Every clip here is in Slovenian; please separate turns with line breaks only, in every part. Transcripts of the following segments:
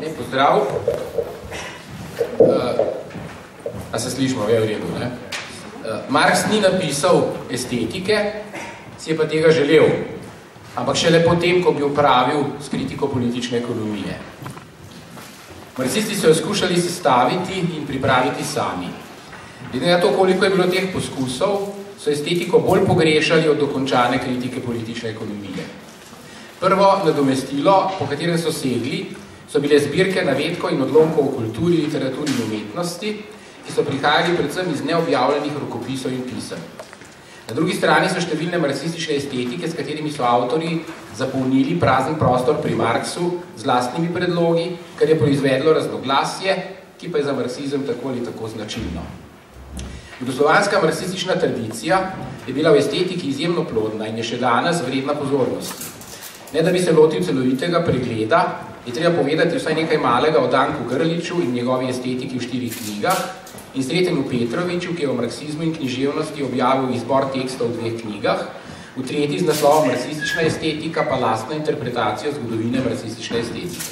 Ne, pozdrav. Uh, a se slišimo, je v redu, ne? Uh, Marx ni napisal estetike, si je pa tega želel, ampak šele potem, ko bi upravil s kritiko politične ekonomije. Marxisti so jo skušali sestaviti in pripraviti sami. Glede na to, koliko je bilo teh poskusov, so estetiko bolj pogrešali od dokončane kritike politične ekonomije. Prvo nadomestilo, po katerem so segli, so bile zbirke navedkov in odlomkov o kulturi, literaturi in umetnosti, ki so prihajali predvsem iz neobjavljenih rokopisov in pisem. Na drugi strani so številne marksistične estetike, s katerimi so avtori zapolnili prazen prostor pri Marksu z lastnimi predlogi, kar je proizvedlo raznoglasje, ki pa je za marksizem tako ali tako značilno. Jugoslovanska marksistična tradicija je bila v estetiki izjemno plodna in je še danes vredna pozornosti. Ne da bi se lotil celovitega pregleda, je treba povedati vsaj nekaj malega o Danku Grliču in njegovi estetiki v štirih knjigah in Sretenu Petroviču, ki je o marksizmu in književnosti objavil izbor tekstov v dveh knjigah, v tretji z naslovom Marksistična estetika pa lastna interpretacija zgodovine marksistične estetike.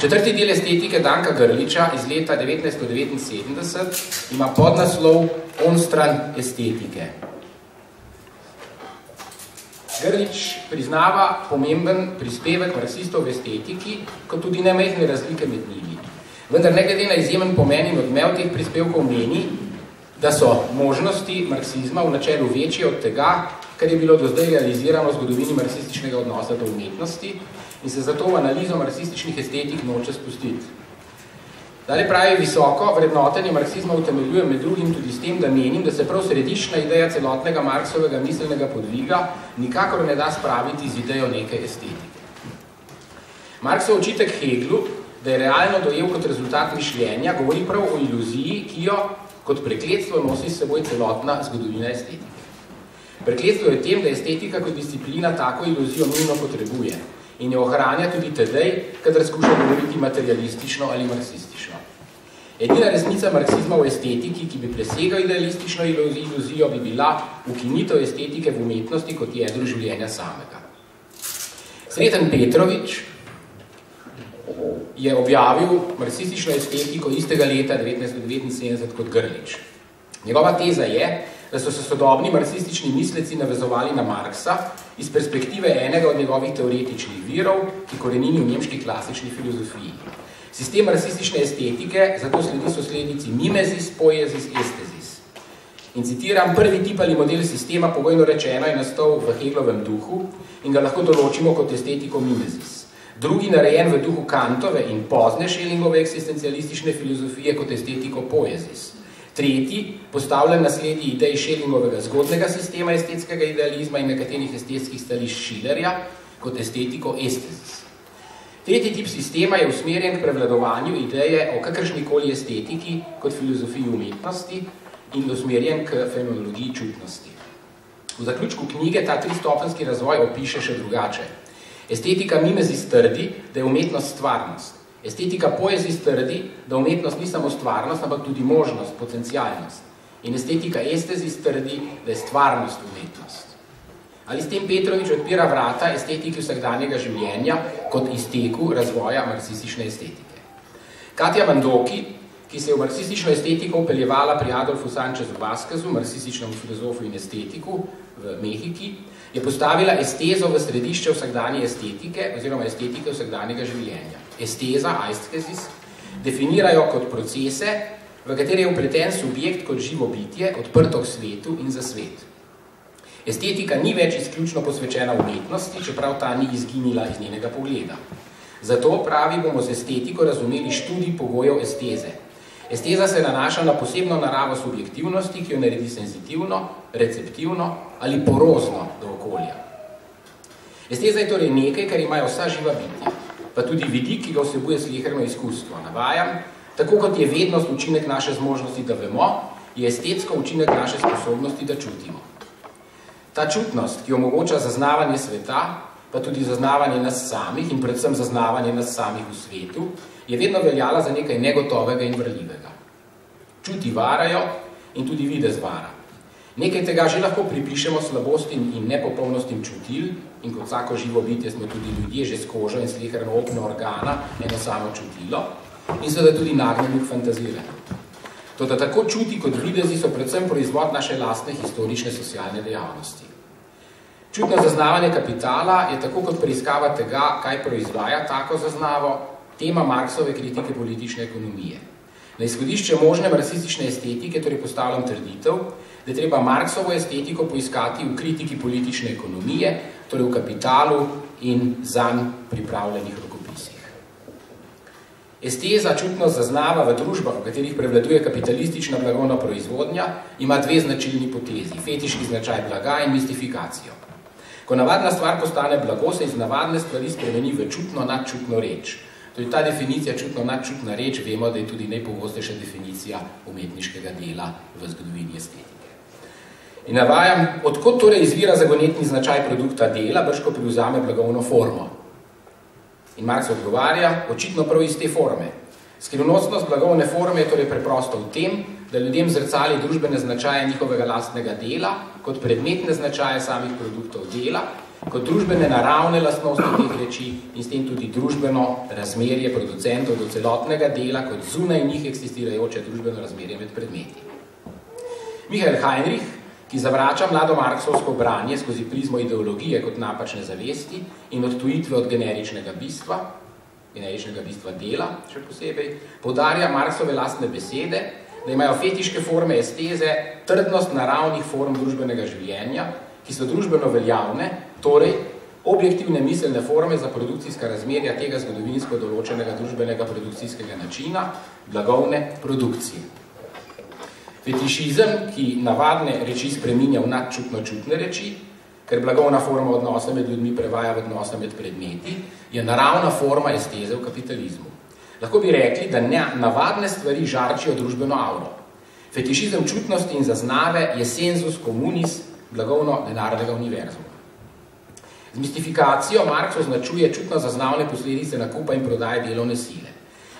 Četrti del estetike Danka Grliča iz leta 1979 ima podnaslov Onstran estetike. Grlič priznava pomemben prispevek marksistov v estetiki, kot tudi nemehne razlike med njimi. Vendar ne glede na izjemen pomen in odmev teh prispevkov meni, da so možnosti marksizma v načelu večje od tega, kar je bilo do zdaj realizirano v zgodovini marksističnega odnosa do umetnosti in se zato v analizo marksističnih estetik noče spustiti. Dalje pravi visoko, vrednotenje marksizma utemeljuje med drugim tudi s tem, da menim, da se prav središčna ideja celotnega Marksovega miselnega podviga nikakor ne da spraviti z idejo neke estetike. Marksov očitek Heglu, da je realno dojel kot rezultat mišljenja, govori prav o iluziji, ki jo kot prekletstvo nosi s seboj celotna zgodovina estetike. Prekletstvo je tem, da estetika kot disciplina tako iluzijo nujno potrebuje in jo ohranja tudi tedej, kadar skuša govoriti materialistično ali marksistično. Edina resnica marksizma v estetiki, ki bi presegal idealistično iluzijo, bi bila ukinitev estetike v umetnosti kot jedro življenja samega. Sreten Petrovič je objavil marksistično estetiko istega leta 1979 kot Grlič. Njegova teza je, da so se sodobni marksistični misleci navezovali na Marksa iz perspektive enega od njegovih teoretičnih virov, ki korenini v nemški klasični filozofiji. Sistem marksistične estetike zato sledi sosledici mimezis, poezis, estezis. In citiram, prvi tip ali model sistema, pogojno rečeno, je nastal v Heglovem duhu in ga lahko določimo kot estetiko mimezis. Drugi narejen v duhu Kantove in pozne Schellingove eksistencialistične filozofije kot estetiko poezis. Tretji, postavljen na sledi idej Schellingovega zgodnega sistema estetskega idealizma in nekaterih estetskih stališč Schillerja kot estetiko estezis. Tretji tip sistema je usmerjen k prevladovanju ideje o kakršnikoli estetiki kot filozofiji umetnosti in usmerjen k fenomenologiji čutnosti. V zaključku knjige ta tristopenski razvoj opiše še drugače. Estetika mimezis trdi, da je umetnost stvarnost. Estetika poezij trdi, da umetnost ni samo stvarnost, ampak tudi možnost, potencialnost. In estetika estezis trdi, da je stvarnost umetnost. Ali s tem Petrovič odpira vrata estetiki vsakdanjega življenja kot izteku razvoja marksistične estetike. Katja Mandoki, ki se je v marksistično estetiko upeljevala pri Adolfu Sanchezu Vasquezu, marksističnemu filozofu in estetiku v Mehiki, je postavila estezo v središče vsakdanje estetike oziroma estetike vsakdanjega življenja esteza, aisthesis, definirajo kot procese, v katere je upleten subjekt kot živo bitje, odprto k svetu in za svet. Estetika ni več izključno posvečena umetnosti, čeprav ta ni izginila iz njenega pogleda. Zato pravi bomo z estetiko razumeli študij pogojev esteze. Esteza se nanaša na posebno naravo subjektivnosti, ki jo naredi senzitivno, receptivno ali porozno do okolja. Esteza je torej nekaj, kar imajo vsa živa bitja pa tudi vidik, ki ga vsebuje sleherno izkustvo. Navajam, tako kot je vednost učinek naše zmožnosti, da vemo, je estetsko učinek naše sposobnosti, da čutimo. Ta čutnost, ki omogoča zaznavanje sveta, pa tudi zaznavanje nas samih in predvsem zaznavanje nas samih v svetu, je vedno veljala za nekaj negotovega in vrljivega. Čuti varajo in tudi videz vara. Nekaj tega že lahko pripišemo slabostim in nepopolnostim čutil in kot vsako živo bitje smo tudi ljudje že s kožo in sleherno opno organa eno samo čutilo in seveda tudi nagnjeni k fantaziranju. To, da tako čuti kot videzi so predvsem proizvod naše lastne historične socialne dejavnosti. Čutno zaznavanje kapitala je tako kot preiskava tega, kaj proizvaja tako zaznavo, tema Marksove kritike politične ekonomije. Na izhodišče možne marksistične estetike torej postavljam trditev, da je treba Marksovo estetiko poiskati v kritiki politične ekonomije, torej v kapitalu in zanj pripravljenih rokopisih. Esteza čutno zaznava v družbah, v katerih prevladuje kapitalistična blagovna proizvodnja, ima dve značilni potezi, fetiški značaj blaga in mistifikacijo. Ko navadna stvar postane blago, se iz navadne stvari spremeni v čutno nadčutno reč. Tudi ta definicija čutno nadčutna reč, vemo, da je tudi najpogostejša definicija umetniškega dela v zgodovini estetike. In navajam, odkot torej izvira zagonetni značaj produkta dela, brško privzame blagovno formo. In Marx odgovarja, očitno prav iz te forme. Skrivnostnost blagovne forme je torej preprosto v tem, da ljudem zrcali družbene značaje njihovega lastnega dela, kot predmetne značaje samih produktov dela, kot družbene naravne lastnosti teh reči in s tem tudi družbeno razmerje producentov do celotnega dela, kot zunaj njih eksistirajoče družbeno razmerje med predmeti. Michael Heinrich ki zavrača mlado marksovsko branje skozi prizmo ideologije kot napačne zavesti in odtujitve od generičnega bistva, generičnega bistva dela, še posebej, podarja Marksove lastne besede, da imajo fetiške forme esteze trdnost naravnih form družbenega življenja, ki so družbeno veljavne, torej objektivne miselne forme za produkcijska razmerja tega zgodovinsko določenega družbenega produkcijskega načina, blagovne produkcije. Fetišizem, ki navadne reči spreminja v nadčutno-čutne reči, ker blagovna forma odnosa med ljudmi prevaja v odnosa med predmeti, je naravna forma esteze v kapitalizmu. Lahko bi rekli, da ne, navadne stvari žarčijo družbeno avro. Fetišizem čutnosti in zaznave je sensus comunis blagovno denarnega univerzuma. Z mistifikacijo Marx označuje čutno zaznavne posledice nakupa in prodaje delovne sile.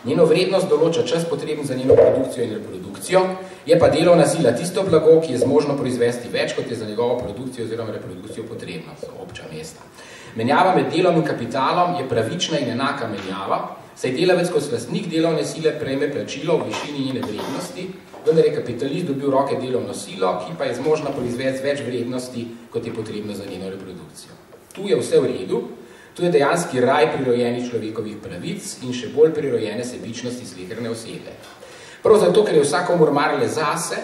Njeno vrednost določa čas potreben za njeno produkcijo in reprodukcijo, je pa delovna sila tisto blago, ki je zmožno proizvesti več, kot je za njegovo produkcijo oziroma reprodukcijo potrebno, so obča mesta. Menjava med delom in kapitalom je pravična in enaka menjava, saj delavec kot lastnik delovne sile prejme plačilo v višini njene vrednosti, vendar je kapitalist dobil roke delovno silo, ki pa je zmožna proizvesti več vrednosti, kot je potrebno za njeno reprodukcijo. Tu je vse v redu, Tu je dejanski raj prirojenih človekovih pravic in še bolj prirojene sebičnosti sleherne osebe. Prav zato, ker je vsakomur marle zase,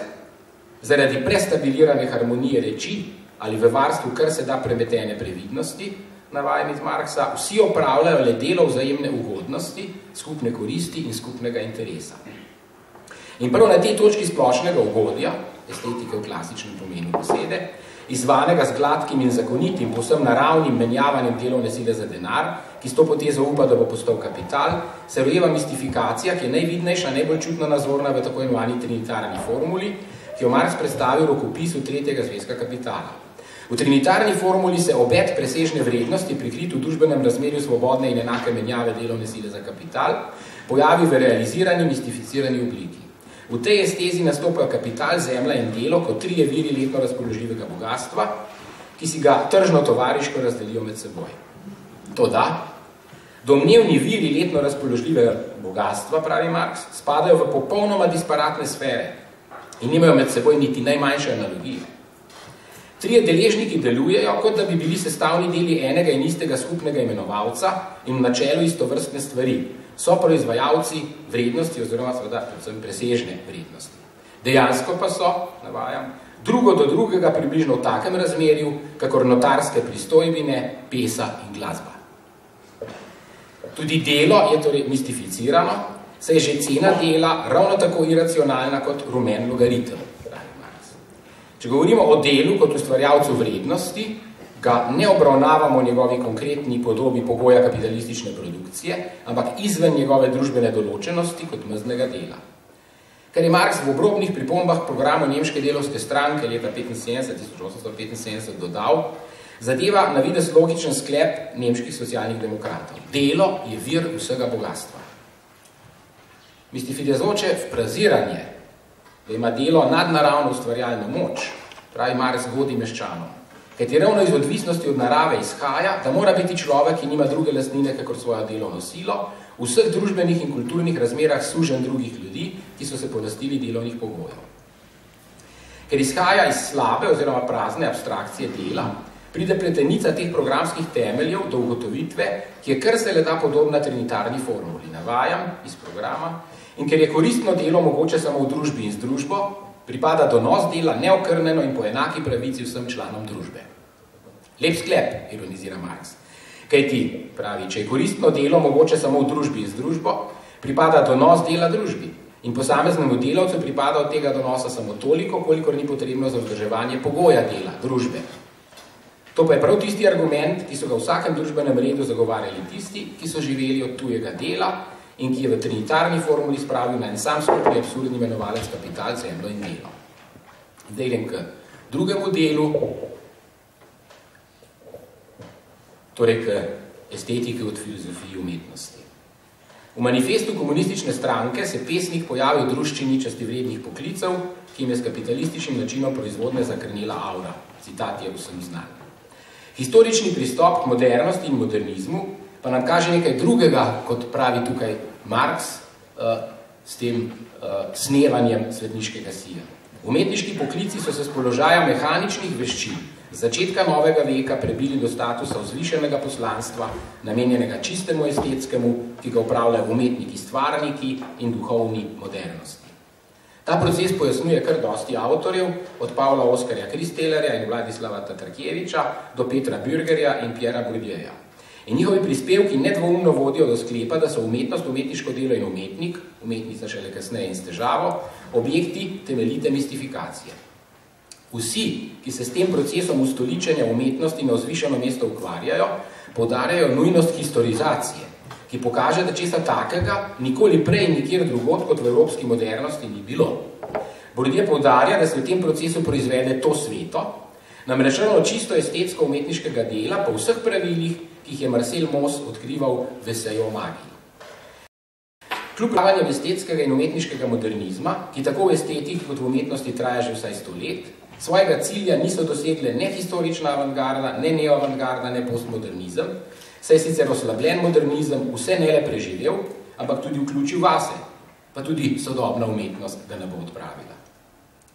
zaradi prestabilirane harmonije reči ali v varstvu kar se da premetene previdnosti, navajem iz Marksa, vsi opravljajo le delo vzajemne ugodnosti, skupne koristi in skupnega interesa. In prav na tej točki splošnega ugodja, estetike v klasičnem pomenu besede, izvanega z gladkim in zakonitim, posem naravnim menjavanjem delovne sile za denar, ki s to potezo upa, da bo postal kapital, se rojeva mistifikacija, ki je najvidnejša, najbolj čutno nazorna v tako imenovani trinitarni formuli, ki jo Marx predstavi v rokopisu tretjega zvezka kapitala. V trinitarni formuli se obet presežne vrednosti, prikrit v družbenem razmerju svobodne in enake menjave delovne sile za kapital, pojavi v realizirani, mistificirani obliki. V tej estezi nastopajo kapital, zemlja in delo kot trije viri letno razpoložljivega bogatstva, ki si ga tržno tovariško razdelijo med seboj. Toda, domnevni viri letno razpoložljivega bogatstva, pravi Marx, spadajo v popolnoma disparatne sfere in nimajo med seboj niti najmanjše analogije. Trije deležniki delujejo, kot da bi bili sestavni deli enega in istega skupnega imenovalca in v načelu istovrstne stvari, so proizvajalci vrednosti oziroma seveda predvsem presežne vrednosti. Dejansko pa so, navajam, drugo do drugega približno v takem razmerju, kakor notarske pristojbine, pesa in glasba. Tudi delo je torej mistificirano, saj je že cena dela ravno tako iracionalna kot rumen logaritem. Če govorimo o delu kot ustvarjalcu vrednosti, ga ne obravnavamo v njegovi konkretni podobi pogoja kapitalistične produkcije, ampak izven njegove družbene določenosti kot mznega dela. Ker je Marx v obrobnih pripombah programu Nemške delovske stranke leta 1875 dodal, zadeva na vides logičen sklep nemških socialnih demokratov. Delo je vir vsega bogatstva. Mistifidezoče vpraziranje, da ima delo nadnaravno ustvarjalno moč, pravi Marx godi meščanom. Kajti ravno iz odvisnosti od narave izhaja, da mora biti človek, ki nima druge lastnine, kakor svojo delovno silo, v vseh družbenih in kulturnih razmerah sužen drugih ljudi, ki so se podastili delovnih pogojev. Ker izhaja iz slabe oziroma prazne abstrakcije dela, pride pletenica teh programskih temeljev do ugotovitve, ki je kar se le da podobna trinitarni formuli. Navajam iz programa in ker je koristno delo mogoče samo v družbi in z družbo, pripada donos dela neokrneno in po enaki pravici vsem članom družbe. Lep sklep, ironizira Marx. Kaj ti, pravi, če je koristno delo mogoče samo v družbi in z družbo, pripada donos dela družbi in posameznemu delavcu pripada od tega donosa samo toliko, kolikor ni potrebno za vzdrževanje pogoja dela, družbe. To pa je prav tisti argument, ki so ga v vsakem družbenem redu zagovarjali tisti, ki so živeli od tujega dela in ki je v trinitarni formuli spravil na en sam skupni absurdni imenovalec kapital, zemljo in delo. Zdaj grem k drugemu delu, torej k estetiki od filozofiji umetnosti. V manifestu komunistične stranke se pesnik pojavi v druščini časti vrednih poklicev, ki jim je s kapitalističnim načinom proizvodne zakrnila aura. Citat je vsem znan. Historični pristop k modernosti in modernizmu pa nam kaže nekaj drugega, kot pravi tukaj Marx, uh, s tem uh, snevanjem svetniškega sija. Umetniški poklici so se z položaja mehaničnih veščin začetka novega veka prebili do statusa vzvišenega poslanstva, namenjenega čistemu estetskemu, ki ga upravljajo umetniki stvarniki in duhovni modernosti. Ta proces pojasnjuje kar dosti avtorjev, od Pavla Oskarja Kristelerja in Vladislava Tatarkjeviča do Petra Bürgerja in Pjera Bourdieja. In njihovi prispevki nedvoumno vodijo do sklepa, da so umetnost, umetniško delo in umetnik, umetnica šele kasneje in s težavo, objekti temeljite mistifikacije. Vsi, ki se s tem procesom ustoličenja umetnosti na vzvišeno mesto ukvarjajo, podarjajo nujnost historizacije, ki pokaže, da česa takega nikoli prej nikjer drugod kot v evropski modernosti ni bilo. Bourdie poudarja, da se v tem procesu proizvede to sveto, namreč čisto estetsko umetniškega dela po vseh pravilih, ki jih je Marcel Moss odkrival v esejo o magiji. Kljub pravanjem estetskega in umetniškega modernizma, ki tako v estetiki kot v umetnosti traja že vsaj sto let, svojega cilja niso dosegle ne historična avantgarda, ne neoavantgarda, ne postmodernizem, saj je sicer oslabljen modernizem vse ne le preživel, ampak tudi vključil vase, pa tudi sodobna umetnost, da ne bo odpravila.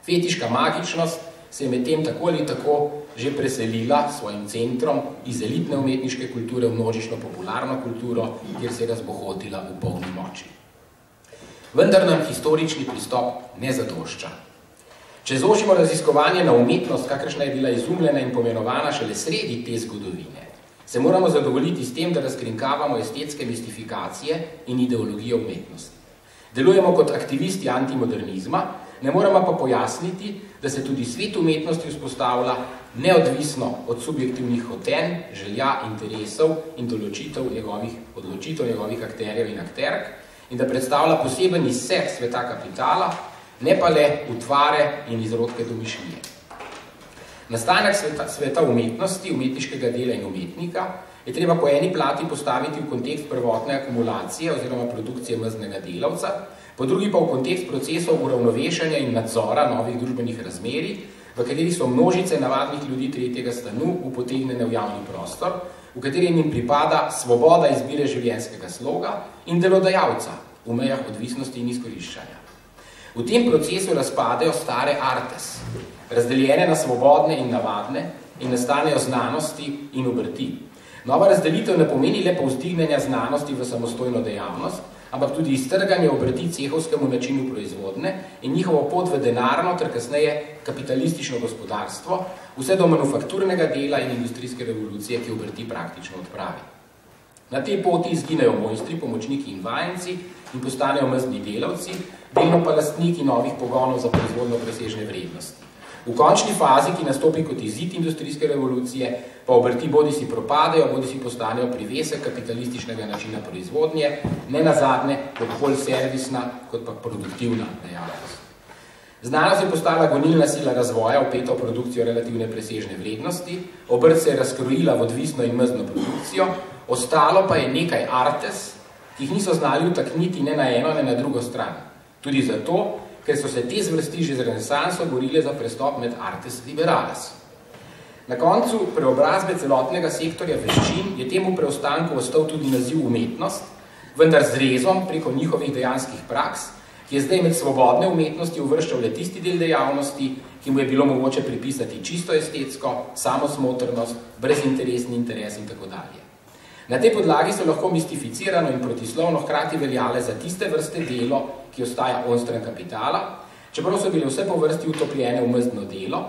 Fetiška magičnost se je medtem tako ali tako že preselila svojim centrom iz elitne umetniške kulture v množično popularno kulturo, kjer se je razbohotila v polni moči. Vendar nam historični pristop ne zadošča. Če zožimo raziskovanje na umetnost, kakršna je bila izumljena in pomenovana šele sredi te zgodovine, se moramo zadovoljiti s tem, da razkrinkavamo estetske mistifikacije in ideologijo umetnosti. Delujemo kot aktivisti antimodernizma, ne moramo pa pojasniti, da se tudi svet umetnosti vzpostavlja neodvisno od subjektivnih hoten, želja, interesov in določitev njegovih, odločitev njegovih akterjev in akterk in da predstavlja poseben izsek sveta kapitala, ne pa le utvare in izrodke domišljije. Nastanek sveta, sveta umetnosti, umetniškega dela in umetnika je treba po eni plati postaviti v kontekst prvotne akumulacije oziroma produkcije mrznega delavca, po drugi pa v kontekst procesov uravnovešanja in nadzora novih družbenih razmerij, v katerih so množice navadnih ljudi tretjega stanu upotegnjene v javni prostor, v katerem jim pripada svoboda izbire življenjskega sloga in delodajalca v mejah odvisnosti in izkoriščanja. V tem procesu razpadejo stare artes, razdeljene na svobodne in navadne in nastanejo znanosti in obrti. Nova razdelitev ne pomeni le povzdignenja znanosti v samostojno dejavnost, ampak tudi iztrganje obrati cehovskemu načinu proizvodne in njihovo pot v denarno ter kasneje kapitalistično gospodarstvo, vse do manufakturnega dela in industrijske revolucije, ki obrti praktično odpravi. Na tej poti izginejo mojstri, pomočniki in vajenci in postanejo mezdni delavci, delno pa lastniki novih pogonov za proizvodno presežne vrednosti. V končni fazi, ki nastopi kot izid industrijske revolucije, pa obrti bodi si propadejo, bodi si postanejo privesek kapitalističnega načina proizvodnje, ne nazadne kot bolj servisna, kot pa produktivna dejavnost. Znanost je postala gonilna sila razvoja, upeta v produkcijo relativne presežne vrednosti, obrt se je razkrojila v odvisno in mrzno produkcijo, ostalo pa je nekaj artes, ki jih niso znali utakniti ne na eno, ne na drugo stran. Tudi zato, ker so se te zvrsti že z renesanso borile za prestop med artes liberales. Na koncu preobrazbe celotnega sektorja veščin je temu preostanku ostal tudi naziv umetnost, vendar z rezom preko njihovih dejanskih praks, ki je zdaj med svobodne umetnosti uvrščal le tisti del dejavnosti, ki mu je bilo mogoče pripisati čisto estetsko, samosmotrnost, brezinteresni interes in tako dalje. Na tej podlagi so lahko mistificirano in protislovno hkrati veljale za tiste vrste delo, ki ostaja onstran kapitala, čeprav so bile vse po vrsti utopljene v mezdno delo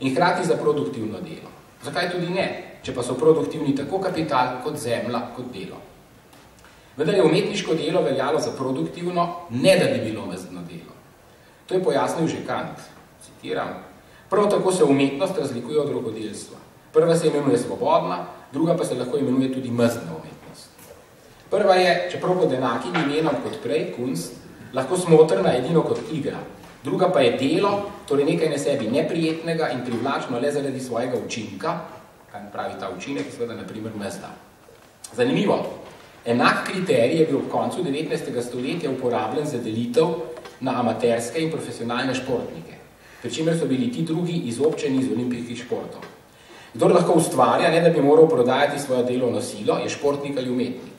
in hkrati za produktivno delo. Zakaj tudi ne, če pa so produktivni tako kapital kot zemlja kot delo? Vendar je umetniško delo veljalo za produktivno, ne da bi bilo mezdno delo. To je pojasnil že Kant. Citiram. Prav tako se umetnost razlikuje od rokodelstva. Prva se imenuje svobodna, druga pa se lahko imenuje tudi mrzna umetnost. Prva je, čeprav pod enakim imenom kot prej, kunst, lahko smotrna edino kot igra. Druga pa je delo, torej nekaj na sebi neprijetnega in privlačno le zaradi svojega učinka, kaj pravi ta učinek, seveda na primer mezda. Zanimivo, enak kriterij je bil v koncu 19. stoletja uporabljen za delitev na amaterske in profesionalne športnike, pri čemer so bili ti drugi izobčeni iz olimpijskih športov. Kdor lahko ustvarja, ne da bi moral prodajati svojo delovno silo, je športnik ali umetnik.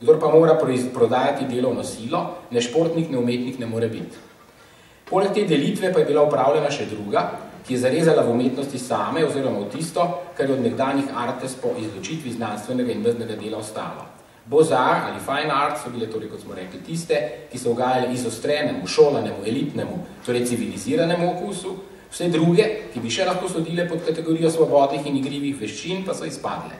Kdor pa mora prodajati delovno silo, ne športnik, ne umetnik ne more biti. Poleg te delitve pa je bila upravljena še druga, ki je zarezala v umetnosti same oziroma v tisto, kar je od nekdanjih artes po izločitvi znanstvenega in mrznega dela ostalo. Bozar ali fine art so bile torej, kot smo rekli, tiste, ki so ugajali izostrenemu, šolanemu, elitnemu, torej civiliziranemu okusu, Vse druge, ki bi še lahko sodile pod kategorijo svobodnih in igrivih veščin, pa so izpadle.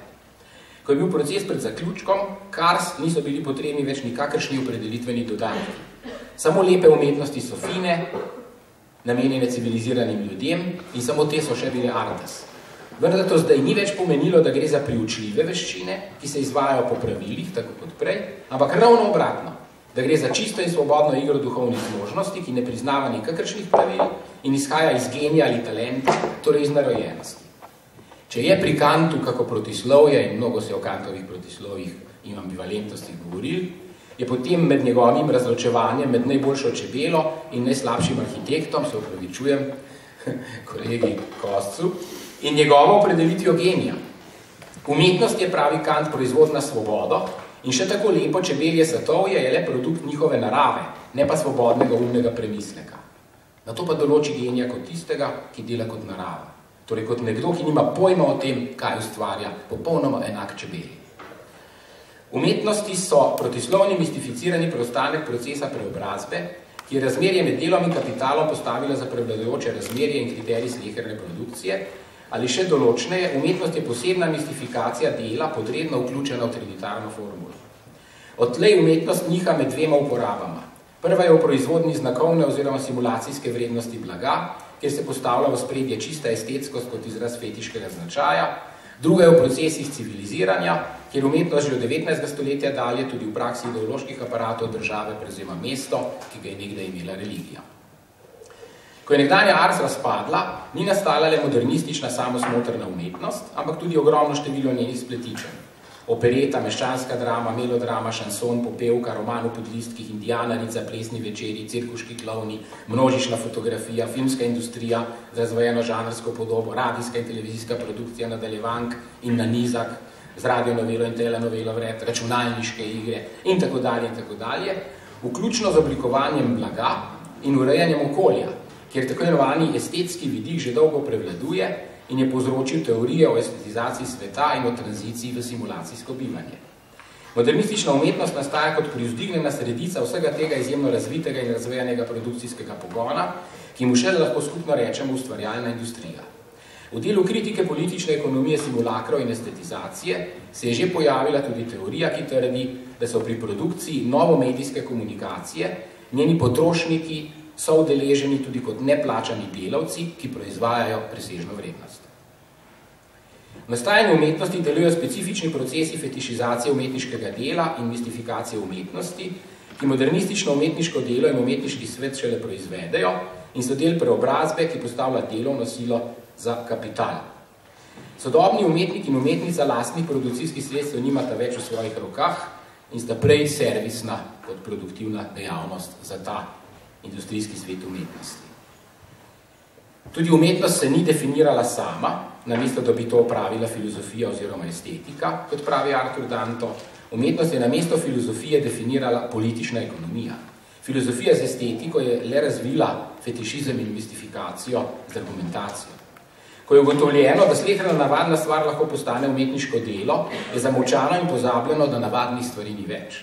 Ko je bil proces pred zaključkom, kars niso bili potrebni več nikakršni opredelitveni dodatki. Samo lepe umetnosti so fine, namenjene civiliziranim ljudem in samo te so še bile artes. Vendar to zdaj ni več pomenilo, da gre za priučljive veščine, ki se izvajajo po pravilih, tako kot prej, ampak ravno obratno da gre za čisto in svobodno igro duhovnih zmožnosti, ki ne priznava nikakršnih pravil in izhaja iz genija ali talenta, torej iz narojenosti. Če je pri Kantu kako protislovje, in mnogo se o Kantovih protislovjih in ambivalentostih govoril, je potem med njegovim razločevanjem med najboljšo čebelo in najslabšim arhitektom, se upravičujem kolegi Kostcu, in njegovo opredelitvijo genija. Umetnost je pravi Kant proizvod na svobodo, In še tako lepo čebelje satovje je le produkt njihove narave, ne pa svobodnega umnega premisleka. Na to pa določi genija kot tistega, ki dela kot narava. Torej kot nekdo, ki nima pojma o tem, kaj ustvarja, popolnoma enak čebelji. Umetnosti so protislovni mistificirani preostanek procesa preobrazbe, ki je razmerje med delom in kapitalom postavila za prevladujoče razmerje in kriterij sleherne produkcije, ali še določneje, umetnost je posebna mistifikacija dela, podredno vključena v trinitarno formulo. Odtlej umetnost niha med dvema uporabama. Prva je v proizvodni znakovne oziroma simulacijske vrednosti blaga, kjer se postavlja v spredje čista estetskost kot izraz fetiškega značaja, druga je v procesih civiliziranja, kjer umetnost že od 19. stoletja dalje tudi v praksi ideoloških aparatov države prezema mesto, ki ga je nekdaj imela religija. Ko je nekdanja Ars razpadla, ni nastala le modernistična samosmotrna umetnost, ampak tudi ogromno število njenih spletičen. Opereta, meščanska drama, melodrama, šanson, popevka, roman v podlistkih, indijanarica, plesni večeri, cirkuški klovni, množična fotografija, filmska industrija razvojeno žanrsko podobo, radijska in televizijska produkcija nadaljevank in nanizak, z radionovelo in telenovelo vred, računalniške igre in tako dalje in tako dalje, vključno z oblikovanjem blaga in urejanjem okolja, kjer tako imenovani estetski vidik že dolgo prevladuje in je povzročil teorije o estetizaciji sveta in o tranziciji v simulacijsko bivanje. Modernistična umetnost nastaja kot privzdignena sredica vsega tega izjemno razvitega in razvejanega produkcijskega pogona, ki mu še lahko skupno rečemo ustvarjalna industrija. V delu kritike politične ekonomije simulakrov in estetizacije se je že pojavila tudi teorija, ki trdi, da so pri produkciji novomedijske komunikacije njeni potrošniki so udeleženi tudi kot neplačani delavci, ki proizvajajo presežno vrednost. V nastajanju umetnosti delujejo specifični procesi fetišizacije umetniškega dela in mistifikacije umetnosti, ki modernistično umetniško delo in umetniški svet šele proizvedejo in so del preobrazbe, ki postavlja delovno silo za kapital. Sodobni umetnik in umetnica lastnih produkcijskih sredstev nimata več v svojih rokah in sta prej servisna kot produktivna dejavnost za ta industrijski svet umetnosti. Tudi umetnost se ni definirala sama, namesto da bi to opravila filozofija oziroma estetika, kot pravi Artur Danto, umetnost je namesto filozofije definirala politična ekonomija. Filozofija z estetiko je le razvila fetišizem in mistifikacijo z argumentacijo. Ko je ugotovljeno, da slehrana navadna stvar lahko postane umetniško delo, je zamovčano in pozabljeno, da navadnih stvari ni več.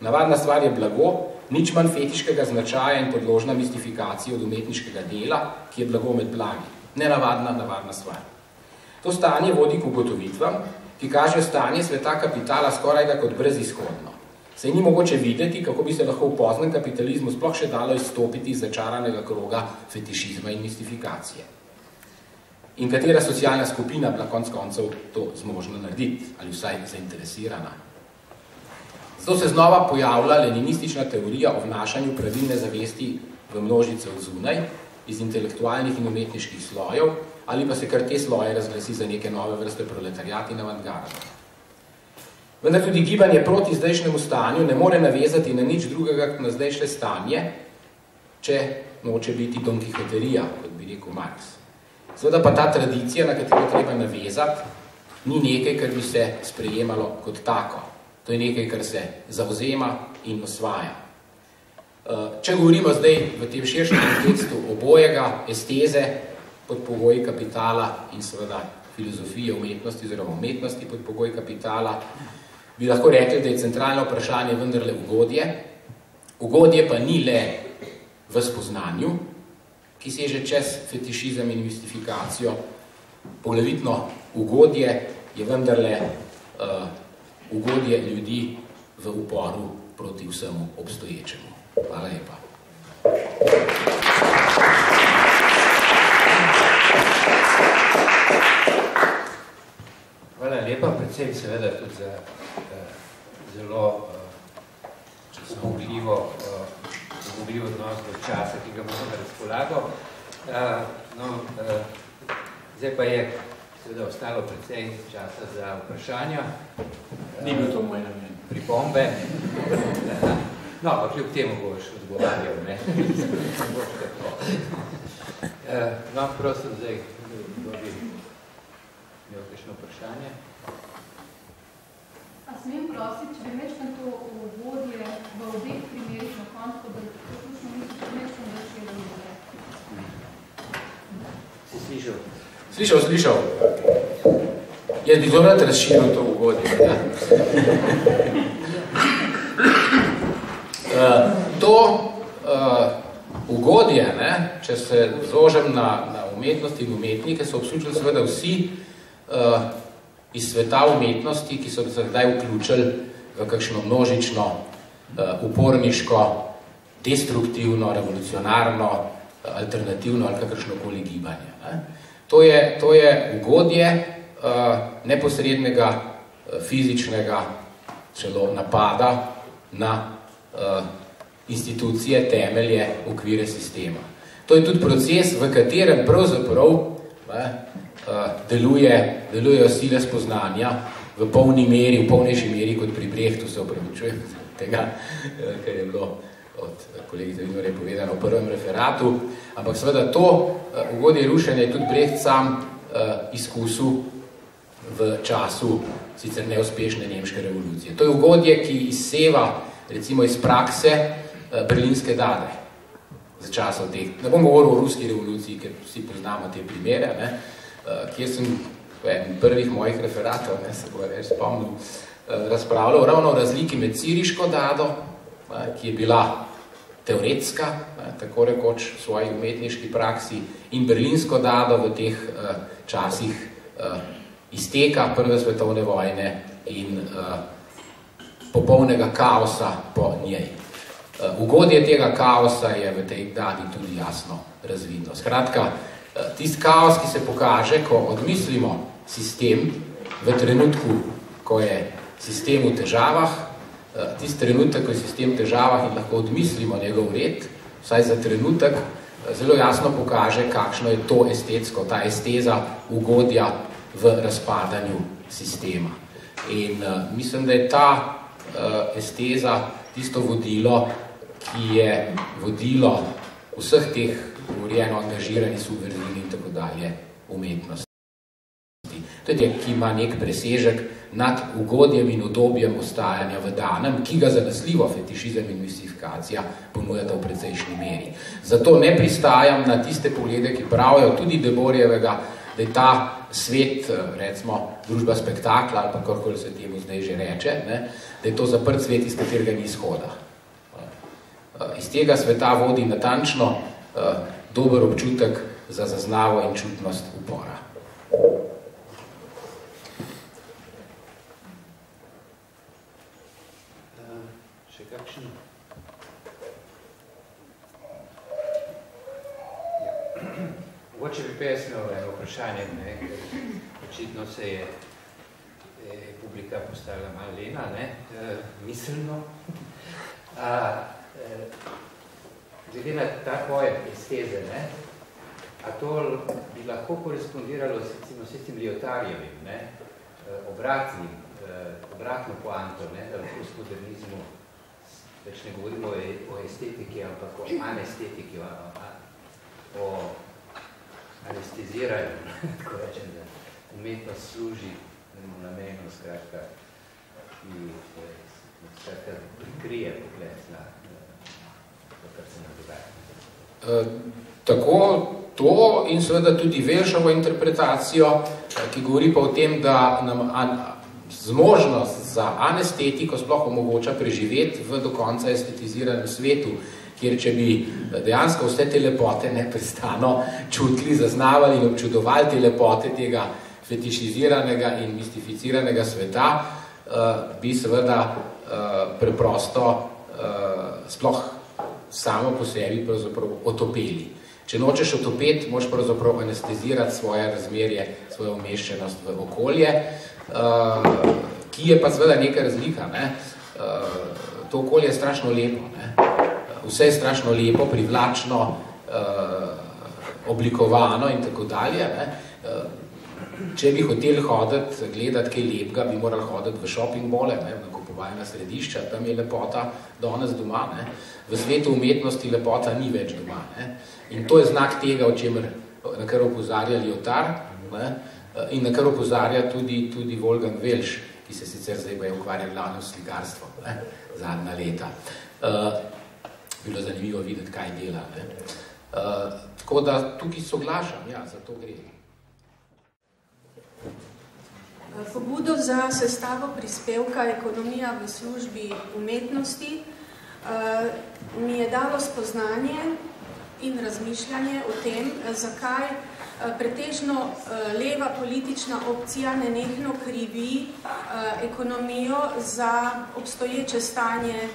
Navadna stvar je blago, nič manj fetiškega značaja in podložna mistifikacija od umetniškega dela, ki je blago med blagi. Nenavadna, navadna stvar. To stanje vodi k ugotovitvam, ki kaže stanje sveta kapitala skorajda kot brezizhodno. Se ni mogoče videti, kako bi se lahko v poznem kapitalizmu sploh še dalo izstopiti iz začaranega kroga fetišizma in mistifikacije. In katera socialna skupina bila konc koncev to zmožna narediti, ali vsaj zainteresirana. Zato se znova pojavlja leninistična teorija o vnašanju pravilne zavesti v množice od zunaj, iz intelektualnih in umetniških slojev, ali pa se kar te sloje razglasi za neke nove vrste proletariat in avantgarda. Vendar tudi gibanje proti zdajšnjemu stanju ne more navezati na nič drugega kot na zdajšnje stanje, če noče biti Don Quixoterija, kot bi rekel Marx. Seveda pa ta tradicija, na katero treba navezati, ni nekaj, kar bi se sprejemalo kot tako. To je nekaj, kar se zavzema in osvaja. Eh, če govorimo zdaj v tem širšem kontekstu obojega, esteze, pod pogoji kapitala in seveda filozofije umetnosti oziroma umetnosti pod pogoji kapitala, bi lahko rekli, da je centralno vprašanje vendarle ugodje. Ugodje pa ni le v spoznanju, ki seže čez fetišizem in mistifikacijo. Poglavitno ugodje je vendarle uh, ugodje ljudi v uporu proti vsemu obstoječemu. Hvala lepa.
Hvala lepa, predvsem seveda tudi za zelo uh, časovljivo uh, odnos do časa, ki ga imamo na razpolago. Uh, no, uh, zdaj pa je seveda ostalo precej časa za vprašanja.
Ni bil to moj namen.
Pripombe. No, pa kljub temu boš odgovarjal, ne? No, prosim, zdaj, kdo bi imel kakšno vprašanje?
smem prositi, če bi mečkam to uvodje v obeh primerih na koncu, da poslušno misliš, mečkam da še uvodje.
Si slišal?
Slišal, slišal. Jaz bi zelo razširil to ugodje. Ja. uh, to uh, ugodje, ne, če se zožem na, na umetnosti in umetnike, so obslučili seveda vsi uh, iz sveta umetnosti, ki so se zdaj vključili v kakšno množično, uh, uporniško, destruktivno, revolucionarno, uh, alternativno ali kakršno koli gibanje. Ne. To, je, to je ugodje uh, neposrednega uh, fizičnega celo napada na uh, institucije, temelje, okvire sistema. To je tudi proces, v katerem pravzaprav Eh, deluje, delujejo sile spoznanja v polni meri, v polnejši meri kot pri Brehtu, se opravičujem tega, kar je bilo od kolegice Vinore povedano v prvem referatu, ampak seveda to eh, ugodje rušenja je tudi Breht sam izkusil v času sicer neuspešne nemške revolucije. To je ugodje, ki izseva recimo iz prakse berlinske dade za časov teh. Ne bom govoril o ruski revoluciji, ker vsi poznamo te primere, ne? kjer sem v enem prvih mojih referatov, ne, se bo več spomnil, razpravljal ravno o razliki med siriško dado, ki je bila teoretska, uh, tako rekoč v svoji umetniški praksi, in berlinsko dado v teh uh, časih uh, izteka prve svetovne vojne in uh, popolnega kaosa po njej. Ugodje tega kaosa je v tej dadi tudi jasno razvidno. Skratka, tisti kaos, ki se pokaže, ko odmislimo sistem v trenutku, ko je sistem v težavah, eh, tisti trenutek, ko je sistem v težavah in lahko odmislimo njegov red, vsaj za trenutek, eh, zelo jasno pokaže, kakšno je to estetsko, ta esteza ugodja v razpadanju sistema. In uh, mislim, da je ta uh, esteza tisto vodilo, ki je vodilo vseh teh urejeno angažirani, subverzivni in tako dalje umetnosti. To je, ki ima nek presežek nad ugodjem in udobjem ostajanja v danem, ki ga zanesljivo fetišizem in mistifikacija ponujata v precejšnji meri. Zato ne pristajam na tiste poglede, ki pravijo tudi Deborjevega, da je ta svet, recimo, družba spektakla, ali pa korkoli se temu zdaj že reče, ne, da je to zaprt svet, iz katerega ni izhoda. Iz tega sveta vodi natančno dober občutek za zaznavo in čutnost upora.
Mogoče bi pa jaz imel eno vprašanje, ne, očitno se je, je publika postavila malo lena, ne, e, miselno. A, e, glede na ta pojem esteze, ne, a to bi lahko korespondiralo s, recimo, s tem Liotarjevim, ne, e, obratnim, e, obratno poanto, ne, da lahko s modernizmu več ne govorimo o, o estetiki, ampak o anestetiki, o, o anestezirajo, tako rečem, da umetnost služi namenu, skratka, ki skratka, prikrije pogled na to, kar se nam dogaja.
E, tako to in seveda tudi Velšovo interpretacijo, ki govori pa o tem, da nam an, zmožnost za anestetiko sploh omogoča preživeti v do konca estetiziranem svetu, kjer če bi dejansko vse te lepote neprestano čutili, zaznavali in občudovali te lepote tega fetišiziranega in mistificiranega sveta, uh, bi seveda uh, preprosto sploh samo po sebi otopeli. Če nočeš otopeti, moš pravzaprav anestezirati svoje razmerje, svojo umeščenost v okolje, uh, ki je pa seveda neka razlika. Ne? Uh, to okolje je strašno lepo. Ne? vse je strašno lepo, privlačno, uh, oblikovano in tako dalje. Ne? Uh, če bi hotel hoditi, gledati kaj lepega, bi morali hoditi v shopping bole, ne? v nakupovalna središča, tam je lepota danes doma. Ne? V svetu umetnosti lepota ni več doma. Ne? In to je znak tega, o čemer, na kar opozarja Liotar ne? in na kar opozarja tudi, tudi Wolfgang Welsch, ki se sicer zdaj je ukvarjal glavno slikarstvo ne? zadnja leta. Uh, bilo zanimivo videti, kaj dela. Ne. Uh, tako da tukaj soglašam, ja, za to gre.
Pobudo za sestavo prispevka Ekonomija v službi umetnosti uh, mi je dalo spoznanje in razmišljanje o tem, zakaj pretežno leva politična opcija nenehno krivi ekonomijo za obstoječe stanje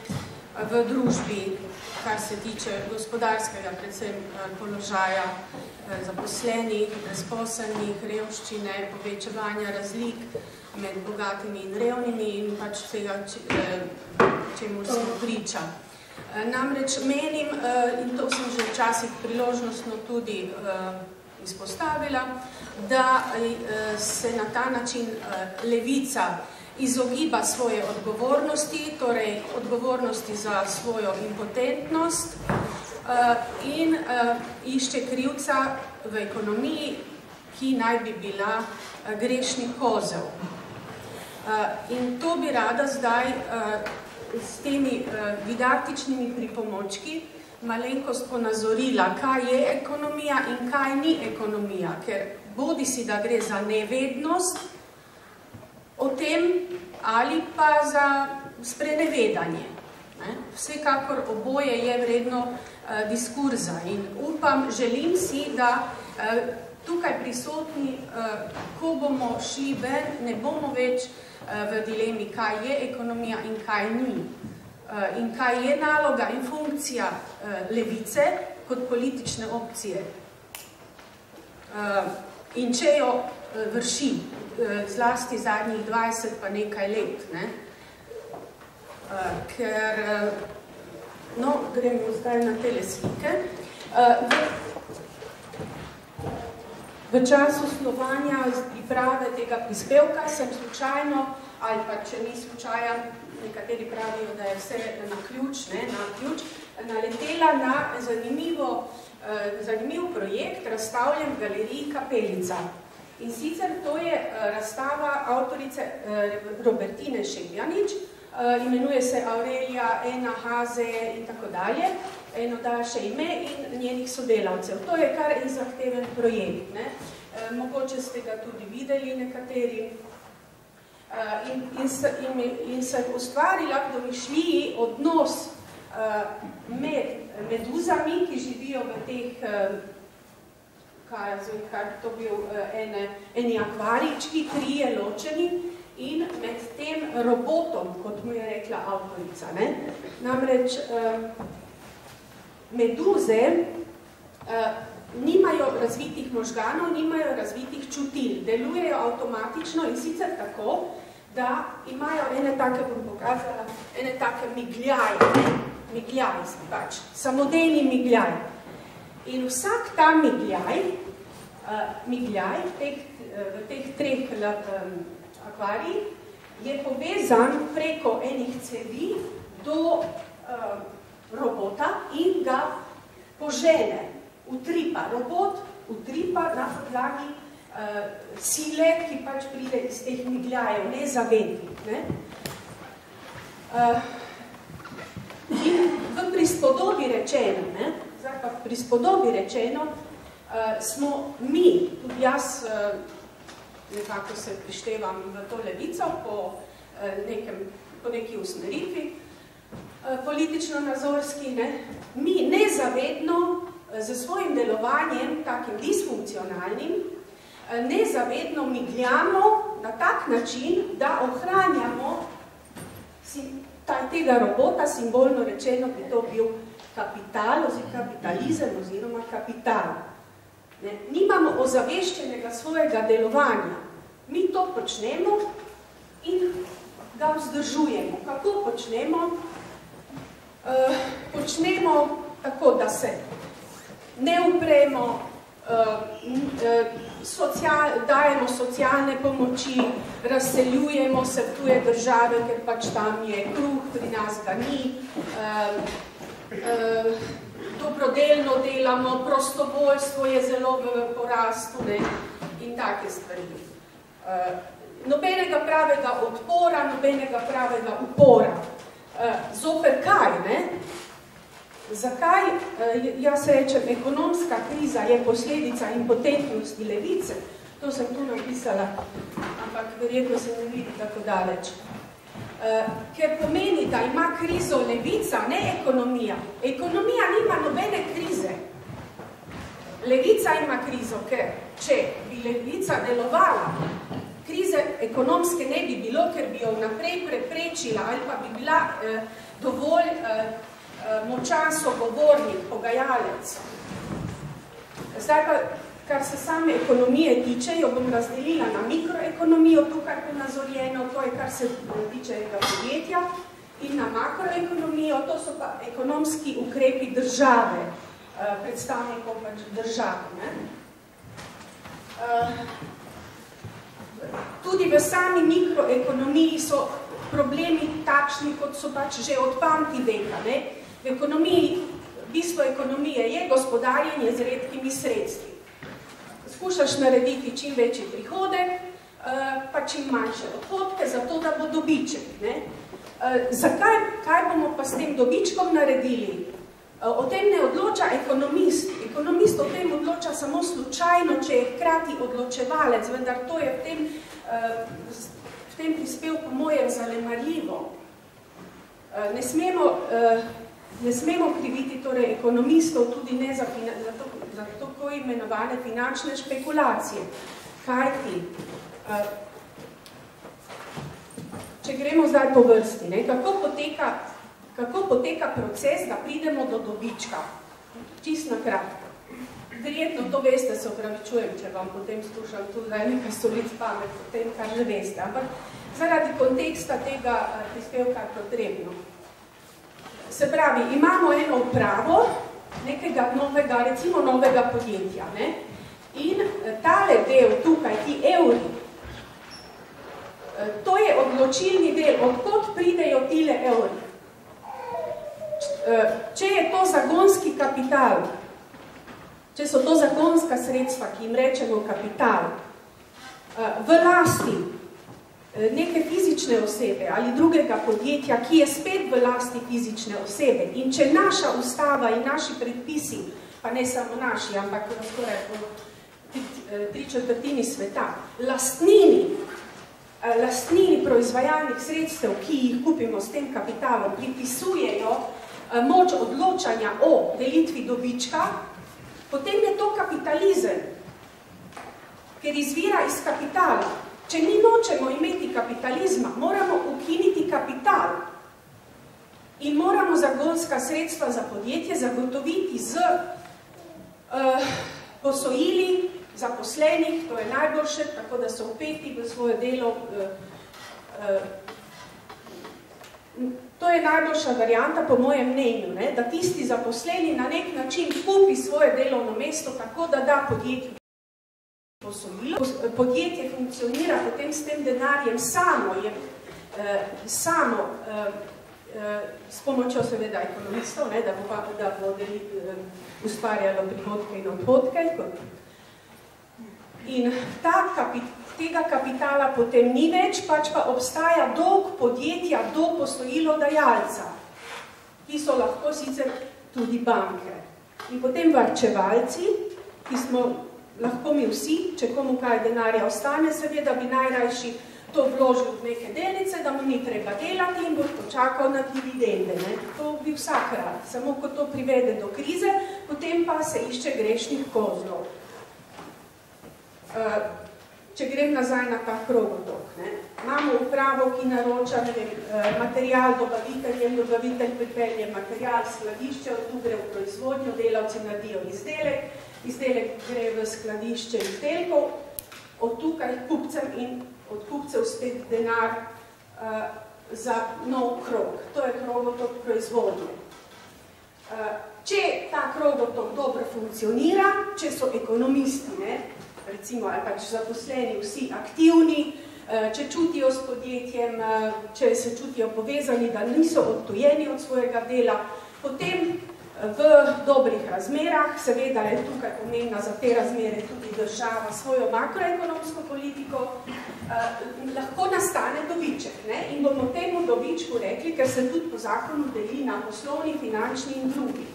v družbi kar se tiče gospodarskega, predvsem eh, položaja eh, zaposlenih, brezposelnih, revščine, povečevanja razlik med bogatimi in revnimi in pač vsega, eh, čemu se priča. Namreč menim, in to sem že včasih priložnostno tudi izpostavila, da se na ta način levica izogiba svoje odgovornosti, torej odgovornosti za svojo impotentnost uh, in išče krivca v ekonomiji, ki naj bi bila grešni kozel. Uh, in to bi rada zdaj s temi didaktičnimi pripomočki malenkost ponazorila, kaj je ekonomija in kaj ni ekonomija, ker bodi si, da gre za nevednost, o tem ali pa za sprenevedanje. Ne? Vsekakor oboje je vredno uh, diskurza in upam, želim si, da uh, tukaj prisotni, uh, ko bomo šli ven, ne bomo več uh, v dilemi, kaj je ekonomija in kaj ni. Uh, in kaj je naloga in funkcija uh, levice kot politične opcije. Uh, in če jo vrši Eh, zlasti zadnjih 20 pa nekaj let. Ne? Eh, ker, eh, no, gremo zdaj na tele slike. V času slovanja priprave tega prispevka sem slučajno, ali pa če ni slučajan, nekateri pravijo, da je vse na ključ, ne, na ključ, naletela na zanimivo, zanimiv projekt razstavljen v galeriji Kapelica. In sicer to je razstava avtorice Robertine Šebjanič, imenuje se Aurelija, Ena, Haze in tako dalje, eno daljše ime in njenih sodelavcev. To je kar en zahteven projekt. Ne? Mogoče ste ga tudi videli nekateri. In, in, se, in, in se ustvarila v domišljiji odnos med meduzami, ki živijo v teh, kaj, kaj to bil, ene, eni akvarički, trije ločeni, in med tem robotom, kot mu je rekla avtorica. Ne? Namreč meduze nimajo razvitih možganov, nimajo razvitih čutil, delujejo avtomatično in sicer tako, da imajo ene take, bom pokazala, ene take migljaje, migljaj pač, samodejni migljaj. In vsak ta migljaj, uh, migljaj teh, uh, v teh treh um, akvarij je povezan preko enih cevi do uh, robota in ga požene, utripa. Robot utripa na podlagi uh, sile, ki pač pride iz teh migljajev, nezavednih. Ne? Uh, in v prispodobi rečeno, ne? zdaj pa v prispodobi rečeno, uh, smo mi, tudi jaz uh, nekako se prištevam v to levico po, uh, nekem, po neki usmeritvi, uh, politično-nazorski, ne? mi nezavedno z svojim delovanjem, takim disfunkcionalnim, nezavedno migljamo na tak način, da ohranjamo tega robota, simbolno rečeno bi to bil kapital, oziroma kapitalizem, oziroma kapital. Ne? Nimamo ozaveščenega svojega delovanja. Mi to počnemo in ga vzdržujemo. Kako počnemo? Uh, počnemo tako, da se ne upremo, social, dajemo socialne pomoči, razseljujemo se v tuje države, ker pač tam je kruh, pri nas ga ni, uh, dobrodelno delamo, prostovoljstvo je zelo v porastu ne, in take stvari. Nobenega pravega odpora, nobenega pravega upora. Zoper kaj, ne? Zakaj, eh, jaz rečem, ekonomska kriza je posledica impotentnosti levice, to sem tu napisala, ampak verjetno se ne vidi tako daleč. Eh, ker pomeni, da ima krizo levica, ne ekonomija. Ekonomija nima nobene krize. Levica ima krizo, ker če bi levica delovala, krize ekonomske ne bi bilo, ker bi jo naprej preprečila ali pa bi bila eh, dovolj Eh, močan sogovornik, pogajalec. Zdaj pa, kar se same ekonomije tiče, jo bom razdelila na mikroekonomijo, tukaj ponazorjeno, to je kar se tiče podjetja, in na makroekonomijo, to so pa ekonomski ukrepi države, eh, predstavnikov pač države. Ne? Eh, tudi v sami mikroekonomiji so problemi takšni, kot so pač že od pamti veka. Ne? V ekonomiji, bistvo ekonomije je gospodarjenje z redkimi sredstvi. Skušaš narediti čim večji prihodek, eh, pa čim manjše odhodke, zato da bo dobiček. Ne? Eh, zakaj, kaj bomo pa s tem dobičkom naredili? Eh, o tem ne odloča ekonomist. Ekonomist o tem odloča samo slučajno, če je hkrati odločevalec, vendar to je v tem, v tem prispevku mojem zanemarljivo. Ne smemo Ne smemo kriviti torej ekonomistov tudi ne za, za, to, za tako imenovane finančne špekulacije. Kaj ti? Uh, če gremo zdaj po vrsti, ne, kako, poteka, kako poteka proces, da pridemo do dobička? Čist na kratko. Verjetno to veste, se opravičujem, če vam potem slušam tu zdaj nekaj solic pamet, potem kar že veste. Ampak zaradi konteksta tega prispevka je potrebno. Se pravi, imamo eno upravo nekega novega, recimo novega podjetja. Ne? In eh, tale del tukaj, ti evri, eh, to je odločilni del, odkot pridejo tile evri. če je to zagonski kapital, če so to zagonska sredstva, ki jim rečemo kapital, v lasti neke fizične osebe ali drugega podjetja, ki je spet v lasti fizične osebe in če naša ustava in naši predpisi, pa ne samo naši, ampak skoraj po tri četrtini sveta, lastnini, lastnini proizvajalnih sredstev, ki jih kupimo s tem kapitalom, pripisujejo moč odločanja o delitvi dobička, potem je to kapitalizem, ker izvira iz kapitala. Če mi nočemo imeti kapitalizma, moramo ukiniti kapital in moramo zagonska sredstva za podjetje zagotoviti z uh, posojili zaposlenih, to je najboljše, tako da so upeti v svoje delo. Uh, uh, to je najboljša varianta, po mojem mnenju, ne, da tisti zaposleni na nek način kupi svoje delovno mesto, tako da da podjetju posojilo. Podjetje funkcionira potem s tem denarjem samo, je, eh, samo eh, eh, s pomočjo seveda ekonomistov, ne, da bo, da bo deli, eh, ustvarjalo prihodke in odhodke. In ta kapit, tega kapitala potem ni več, pač pa obstaja dolg podjetja do posojilodajalca, ki so lahko sicer tudi banke. In potem varčevalci, ki smo lahko mi vsi, če komu kaj denarja ostane, seveda bi najrajši to vložil v neke delnice, da mu ni treba delati in bo počakal na dividende. Ne? To bi vsak rad. Samo ko to privede do krize, potem pa se išče grešnih kozlov. Uh, če grem nazaj na ta krogotok. Ne? Imamo upravo, ki naroča ne uh, material dobaviteljem, dobavitelj pripelje material, skladišče, od tu gre v proizvodnjo, delavci naredijo izdelek, izdelek gre v skladišče izdelkov, od tukaj kupcem in od kupcev spet denar uh, za nov krog. To je krogotok proizvodnje. Uh, če ta krogotok dobro funkcionira, če so ekonomisti, ne, recimo, ali pač zaposleni vsi aktivni, uh, če čutijo s podjetjem, če se čutijo povezani, da niso odtujeni od svojega dela, potem v dobrih razmerah, seveda je tukaj pomembna za te razmere tudi država svojo makroekonomsko politiko, eh, lahko nastane dobiček. Ne? In bomo temu dobičku rekli, ker se tudi po zakonu deli na poslovni, finančni in drugi.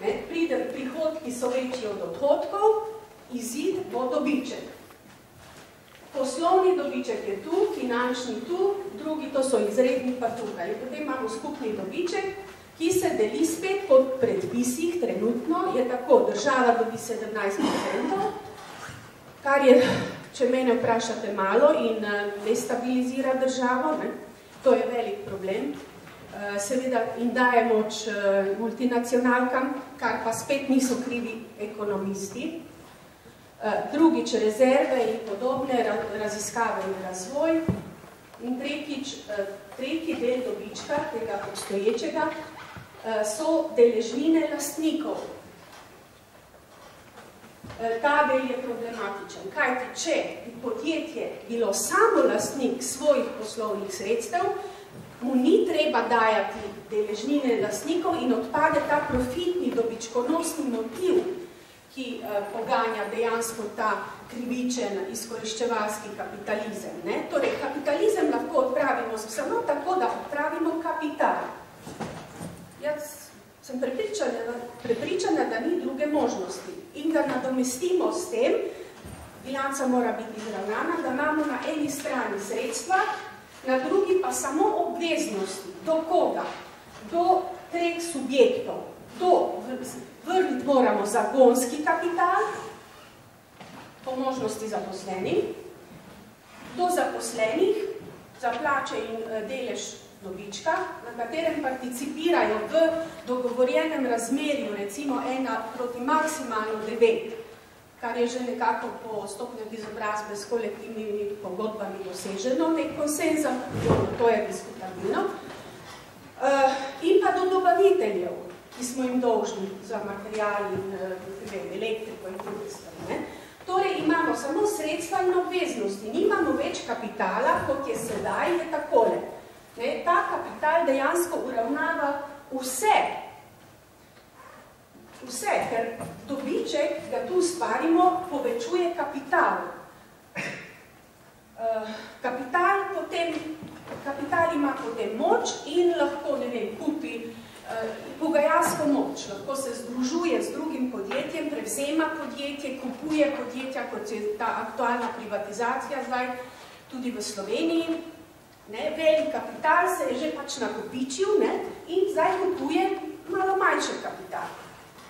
Ne? Pride prihodki so večji od odhodkov, izid bo dobiček. Poslovni dobiček je tu, finančni tu, drugi to so izredni pa tukaj. Potem imamo skupni dobiček, ki se deli spet po predpisih, trenutno je tako, država dobi 17%, kar je, če mene vprašate malo in eh, destabilizira državo, ne, to je velik problem, eh, seveda in daje moč eh, multinacionalkam, kar pa spet niso krivi ekonomisti, drugič rezerve in podobne raziskave in razvoj, in tretjič, tretji del dobička, tega obstoječega, Eh, so deležnine lastnikov. Eh, ta del je problematičen. Kajti, če bi podjetje bilo samo lastnik svojih poslovnih sredstev, mu ni treba dajati deležnine lastnikov in odpade ta profitni dobičkonosni motiv, ki eh, poganja dejansko ta krivičen izkoriščevalski kapitalizem. Ne? Torej, kapitalizem lahko odpravimo samo tako, da odpravimo kapital. Jaz sem prepričana, prepričana, da ni druge možnosti in da nadomestimo s tem, bilanca mora biti izravnana, da imamo na eni strani sredstva, na drugi pa samo obveznosti. Do koga? Do treh subjektov. Do vrniti moramo zagonski kapital, po možnosti zaposlenih, do zaposlenih, za plače in eh, delež dobička, na katerem participirajo v dogovorjenem razmerju, recimo ena proti maksimalno devet, kar je že nekako po stopnju izobrazbe s kolektivnimi pogodbami doseženo, nek konsenza, to je diskutabilno, uh, in pa do dobaviteljev, ki smo jim dolžni za materiali in uh, elektriko in druge stvari. Torej imamo samo sredstva in obveznosti, nimamo več kapitala, kot je sedaj, je takole. Ne, ta kapital dejansko uravnava vse vse, ker dobiček, ga tu stvarimo, povečuje kapital. Uh, kapital, potem, kapital ima potem moč in lahko, ne vem, kupi uh, pogajalsko moč, lahko se združuje z drugim podjetjem, prevzema podjetje, kupuje podjetja, kot je ta aktualna privatizacija zdaj, tudi v Sloveniji. Velik kapital se je že pač nakopičil ne, in zdaj kupuje malo manjši kapital.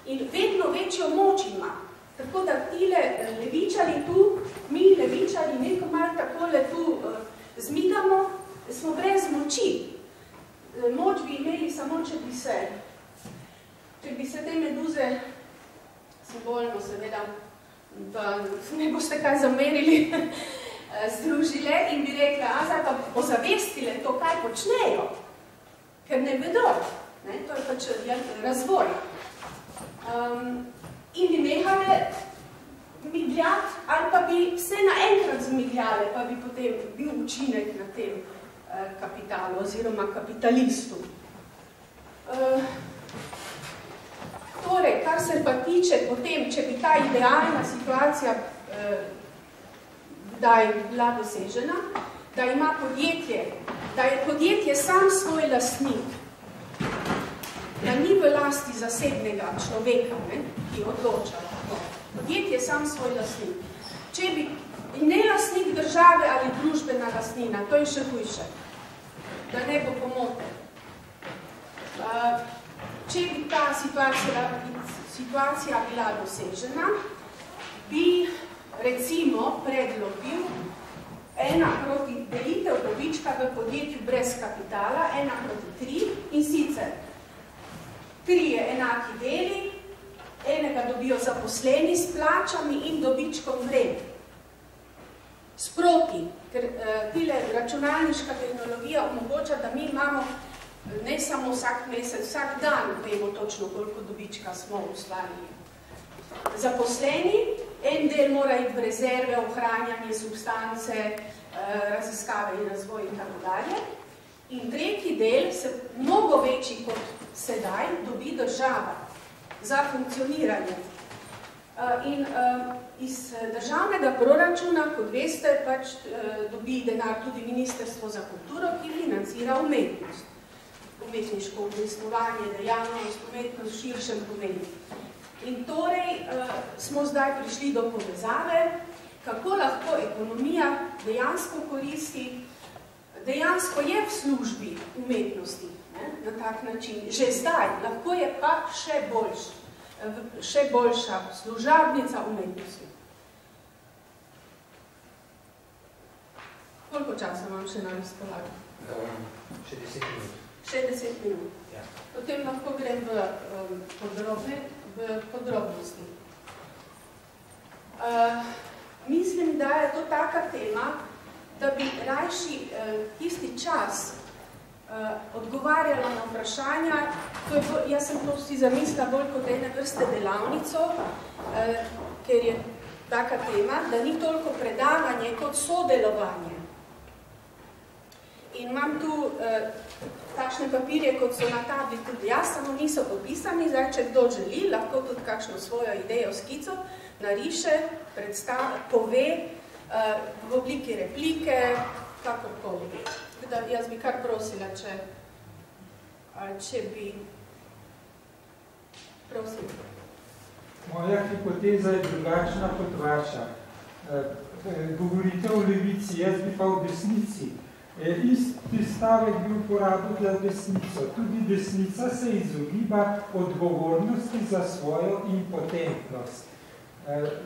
In vedno večjo moč ima. Tako da tile eh, levičari tu, mi levičari neko malo takole tu uh, zmigamo, smo brez moči. Eh, moč bi imeli samo, če bi se, če bi se te meduze simbolno seveda, da ne boste kaj zamerili, združile in bi rekla, a zdaj pa ozavestile to, kaj počnejo, ker ne vedo. Ne? To je pač razvoj. Um, in bi nehale migljati, ali pa bi vse naenkrat zmigljale, pa bi potem bil učinek na tem uh, kapitalu oziroma kapitalistu. Uh, torej, kar se pa tiče potem, če bi ta idealna situacija uh, da je bila dosežena, da ima podjetje, da je podjetje sam svoj lastnik, da ni v lasti zasebnega človeka, ne, ki odloča. Podjetje je sam svoj lastnik. Če bi ne lastnik države ali družbena lastnina, to je še hujše, da ne bo pomote. Če bi ta situacija, situacija bila dosežena, bi recimo predlog bil ena proti delitev dobička v podjetju brez kapitala, ena proti tri in sicer trije enaki deli, enega dobijo zaposleni s plačami in dobičkom vred. Sproti, ker uh, tile računalniška tehnologija omogoča, da mi imamo ne samo vsak mesec, vsak dan vemo točno, koliko dobička smo ustvarili. Zaposleni, en del mora iti v rezerve, ohranjanje substance, uh, raziskave in razvoj in tako dalje. In tretji del, se mnogo večji kot sedaj dobi država za funkcioniranje. Uh, in uh, iz državnega proračuna, kot veste, pač dobi denar tudi Ministrstvo za kulturo, ki financira umetnost. Umetniško obnestovanje, dejavnost, umetnost v širšem pomenu. In torej smo zdaj prišli do povezave, kako lahko ekonomija dejansko koristi, dejansko je v službi umetnosti, ne, na tak način. Že zdaj, lahko je pa še, boljš, še boljša služabnica umetnosti. Koliko časa imam še na razpolago?
Um, še deset minut.
Še deset minut.
Ja.
Potem lahko grem v, um, podrobne, v podrobnosti. Uh, mislim, da je to taka tema, da bi rajši uh, tisti čas, uh, odgovarjala na vprašanja. To je, jaz sem to si zamislila bolj kot ene vrste delavnico, uh, ker je taka tema, da ni toliko predavanje kot sodelovanje. In imam tu uh, takšne papirje, kot so na tabli tudi jaz, samo niso popisani, zdaj, če kdo želi, lahko tudi kakšno svojo idejo, skico, nariše, predstav, pove uh, v obliki replike, kakorkoli da jaz bi kar prosila, če, če bi prosil.
Moja hipoteza je drugačna kot vaša. E, e, govorite o levici, jaz bi pa o desnici. E, isti stavek bi uporabil za desnico. Tudi desnica se izogiba odgovornosti za svojo impotentnost.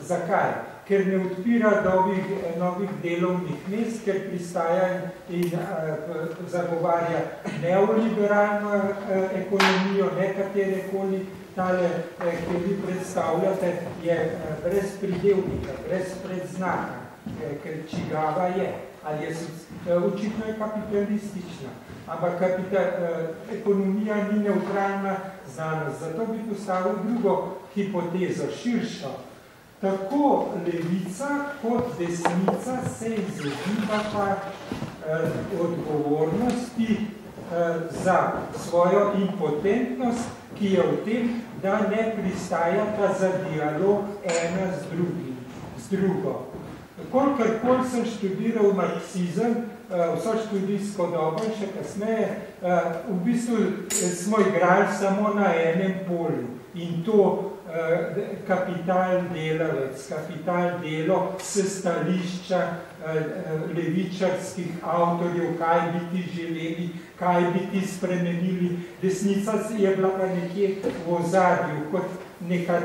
Zakaj? ker ne odpira novih, novih delovnih mest, ker pristaja in, in uh, zagovarja neoliberalno uh, ekonomijo, nekatere koli tale, uh, ki vi predstavljate, je uh, brez pridelnika, brez predznaka, uh, ker čigava je, ali je očitno je kapitalistična, ampak kapital, uh, ekonomija ni neutralna znanost. Zato bi postavil drugo hipotezo, širšo, tako levica kot desnica se izogibata eh, odgovornosti za svojo impotentnost, ki je v tem, da ne pristajata za dialog ena z drugim, z drugo. Kolikor sem študiral marksizem, vso študijsko dobo in še kasneje, v bistvu smo igrali samo na enem polju in to kapital delavec, kapital delo s stališča levičarskih avtorjev, kaj bi ti želeli, kaj bi ti spremenili. Desnica je bila pa nekje v ozadju, kot neka,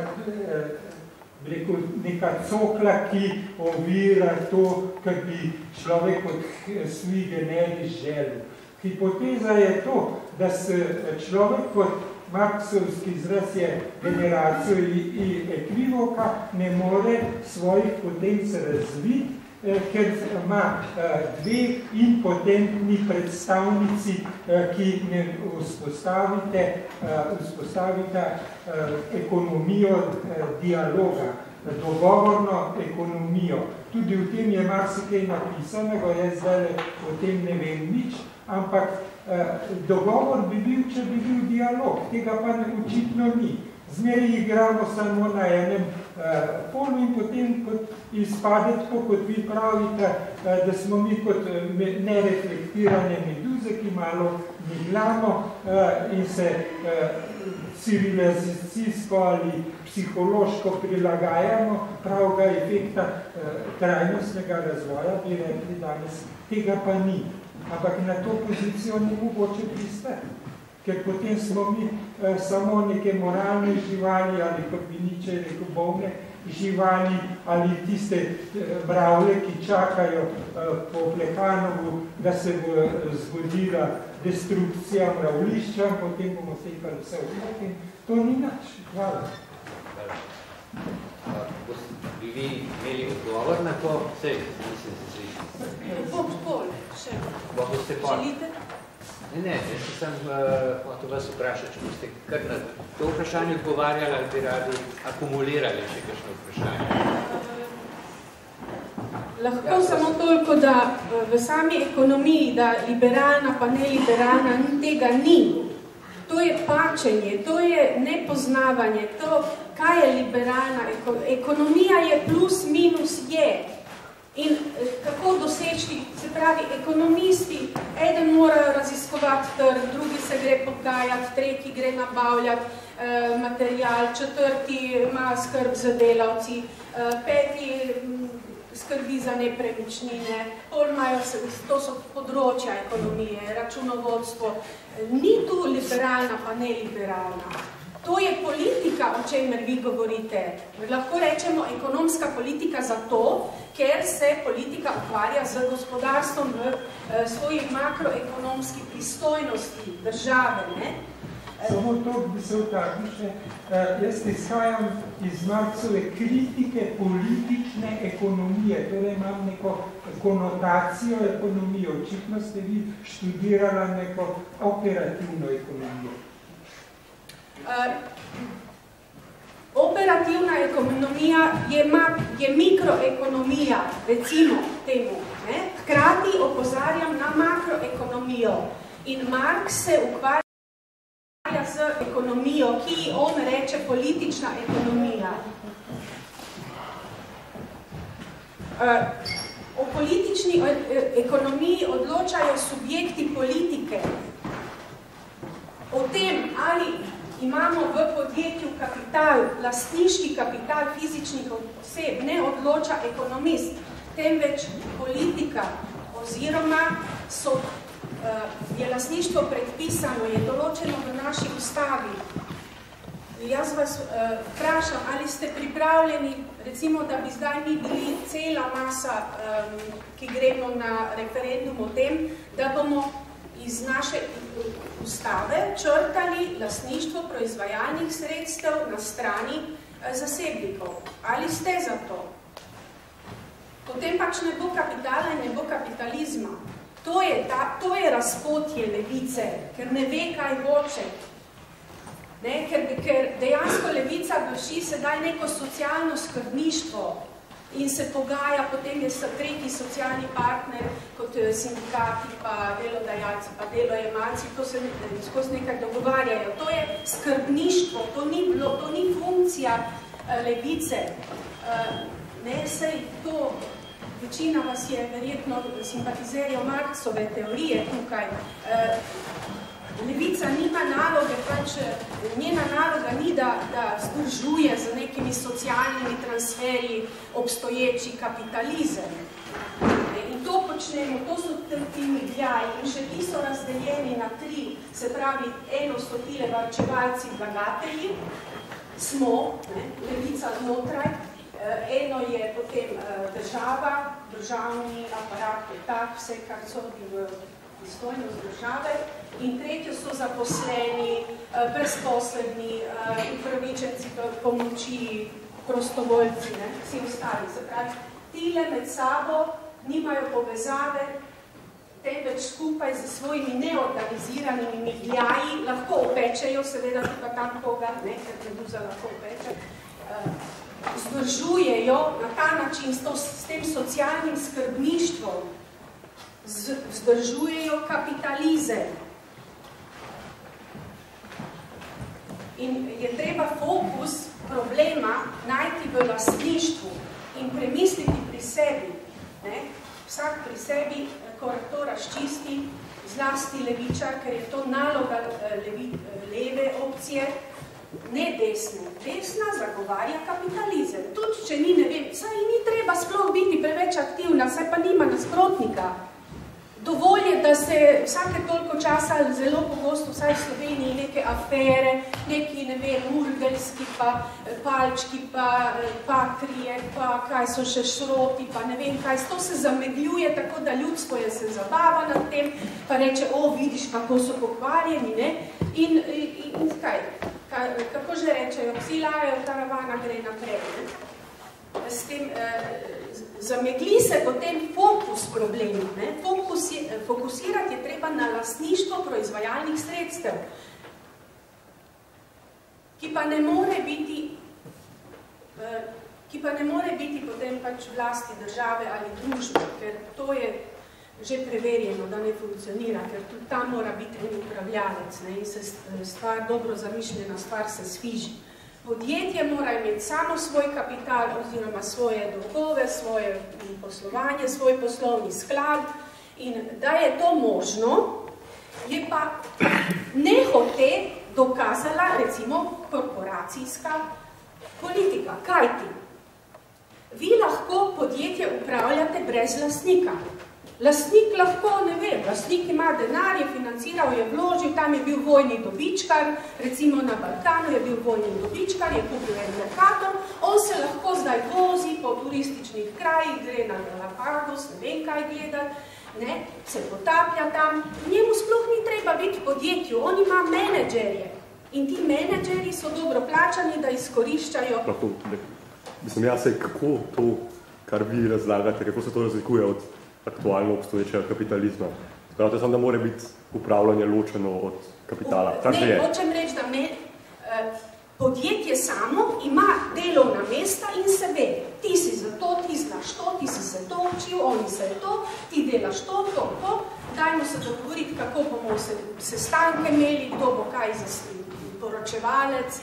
rekel, neka cokla, ki ovira to, kar bi človek od sui generis želel. Hipoteza je to, da se človek kot Marksovski izraz je generacijo in ekvivoka, ne more svojih potenc razviti, ker ima dve impotentni predstavnici, ki ne vzpostavite, vzpostavite ekonomijo dialoga, dogovorno ekonomijo. Tudi v tem je marsikaj napisanega, jaz zdaj o tem ne vem nič, ampak dogovor bi bil, če bi bil dialog, tega pa očitno ni. Zmeraj igramo samo na enem polu in potem kot izpade tako, kot vi pravite, da smo mi kot nereflektirane meduze, ki malo miglamo in se civilizacijsko ali psihološko prilagajamo. Pravega efekta trajnostnega razvoja, bi rekli danes, tega pa ni. Ampak na to pozicijo ni mogoče pristati, ker potem smo mi eh, samo neke moralne živali ali kot bi niče rekel bovne živali ali tiste eh, bravle, ki čakajo eh, po Plehanovu, da se bo zgodila destrukcija mravlišča, potem bomo sekali vse v To ni nač. Hvala.
Bi vi imeli odgovor na to? Sej, mislim, se
Bom pol, še.
Boste pol.
Želite?
Ne, ne, jaz sem uh, hotel vas vprašati, če boste kar na to vprašanje odgovarjali, ali bi radi akumulirali še kakšno vprašanje.
Lahko ja, samo toliko, da v sami ekonomiji, da liberalna pa neliberalna, tega ni. To je pačenje, to je nepoznavanje, to, kaj je liberalna ekonomija, je plus minus je. In eh, kako doseči, se pravi, ekonomisti, eden morajo raziskovati trg, drugi se gre pogajati, tretji gre nabavljati eh, material, četrti ima skrb za delavci, eh, peti mm, skrbi za nepremičnine, pol imajo to so področja ekonomije, računovodstvo. Ni tu liberalna, pa ne liberalna. To je politika, o čemer vi govorite. Lahko rečemo ekonomska politika zato, ker se politika ukvarja z gospodarstvom v eh, svoji makroekonomski pristojnosti države. Ne?
Samo to bi se vtaknil še. Eh, jaz izhajam iz Marksove kritike politične ekonomije, torej imam neko konotacijo ekonomije. Očitno ste vi študirala neko operativno ekonomijo.
Uh, operativna ekonomija je, je mikroekonomija, recimo temu. Ne? Hkrati opozarjam na makroekonomijo in Marx se ukvarja z ekonomijo, ki on reče politična ekonomija. Uh, o politični ekonomiji odločajo subjekti politike. O tem, ali imamo v podjetju kapital, lastniški kapital fizičnih oseb, ne odloča ekonomist, temveč politika oziroma so, uh, je lastništvo predpisano, je določeno v naši ustavi. Jaz vas uh, vprašam, ali ste pripravljeni, recimo, da bi zdaj mi bili cela masa, um, ki gremo na referendum o tem, da bomo iz naše ustave črtali lasništvo proizvajalnih sredstev na strani eh, zasebnikov. Ali ste za to? Potem pač ne bo kapitala in ne bo kapitalizma. To je, ta, to je razpotje levice, ker ne ve, kaj hoče. Ne? Ker, ker dejansko levica vrši sedaj neko socialno skrbništvo. In se pogaja, potem je tretji socialni partner, kot eh, sindikati, pa delodajalci, pa delojemalci, to se skozi nekaj dogovarjajo. To je skrbništvo, to ni, bilo, to ni funkcija uh, levice. Uh, ne, sej to, večina vas je verjetno simpatizerjev Marksove teorije tukaj. Levica nima naloge, pač njena naloga ni, da, da združuje z nekimi socialnimi transferji obstoječi kapitalizem. In to počnemo, to so ti miljaji in še ti so razdeljeni na tri, se pravi, eno so tile varčevalci vlagatelji, smo, ne, levica znotraj, eno je potem država, državni aparat je tak, vse, kar so v pristojnost države, in tretje so zaposleni, eh, brezposledni, eh, upravičenci pomoči, prostovoljci, ne, vsi ostali. Se pravi, tile med sabo nimajo povezave, temveč skupaj z svojimi neorganiziranimi migljaji lahko opečejo, seveda pa tam koga, ne, ker meduza lahko opeče, eh, zdržujejo na ta način s, to, s tem socialnim skrbništvom, zdržujejo kapitalizem, In je treba fokus problema najti v lastništvu in premisliti pri sebi. Ne? Vsak pri sebi, ko to razčisti, zlasti levičar, ker je to naloga eh, levi, eh, leve opcije, ne desne. Desna zagovarja kapitalizem. Tudi, če ni, ne vem, saj ni treba sploh biti preveč aktivna, saj pa nima nasprotnika. Dovolj je, da se vsake toliko časa zelo pogosto, vsaj v Sloveniji, neke afere, neki, ne vem, urgelski, pa eh, palčki, pa eh, patrije, pa kaj so še šroti, pa ne vem kaj. To se zamegljuje tako, da ljudstvo je se zabava nad tem, pa reče, o, vidiš, kako so pokvarjeni, ne? In, in, in kaj? Kako že rečejo, psi lajajo, karavana gre naprej, ne? S tem, eh, zamegli se potem fokus problema. Ne? Fokusi, fokusirati je treba na lastništvo proizvajalnih sredstev, ki pa ne more biti, eh, ki pa ne more biti potem pač vlasti države ali družbe, ker to je že preverjeno, da ne funkcionira, ker tudi tam mora biti en upravljalec ne? in se stvar, dobro zamišljena stvar se sviži. Podjetje mora imeti samo svoj kapital oziroma svoje dolgove, svoje poslovanje, svoj poslovni sklad in da je to možno, je pa nehote dokazala recimo korporacijska politika. Kaj ti? Vi lahko podjetje upravljate brez lastnika. Lastnik lahko, ne vem, lastnik ima denar, je financiral, je vložil, tam je bil vojni dobičkar, recimo na Balkanu je bil vojni dobičkar, je kupil en lokator, on se lahko zdaj vozi po turističnih krajih, gre na Galapagos, ne vem kaj gledati, ne, se potaplja tam, njemu sploh ni treba biti podjetju, on ima menedžerje in ti menedžeri so dobro plačani, da izkoriščajo.
Lahko, mislim, jaz se, kako to, kar vi razlagate, kako se to razlikuje od aktualno obstoječega kapitalizma. Pravite samo, da mora biti upravljanje ločeno od kapitala.
Kar ne, je. hočem reči, da me, eh, podjetje samo ima delovna mesta in se ve, ti si za to, ti znaš to, ti si se to učil, oni se to, ti delaš to, to, to, dajmo se dogovoriti, kako bomo se sestanke imeli, kdo bo kaj za poročevalec,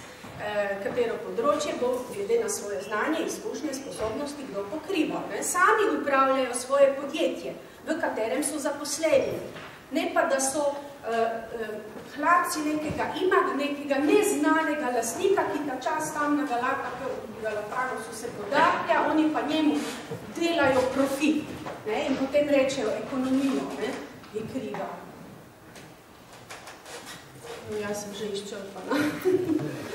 katero področje bo glede na svoje znanje, izkušnje, sposobnosti, kdo pokriva. Ne? Sami upravljajo svoje podjetje, v katerem so zaposleni. Ne pa, da so uh, uh, hlapci nekega, ima nekega neznanega lasnika, ki ta čas tam na Galatagosu se podaplja, oni pa njemu delajo profit ne? in potem rečejo ekonomijo, ne? je kriva. Jaz sem že izčrpana.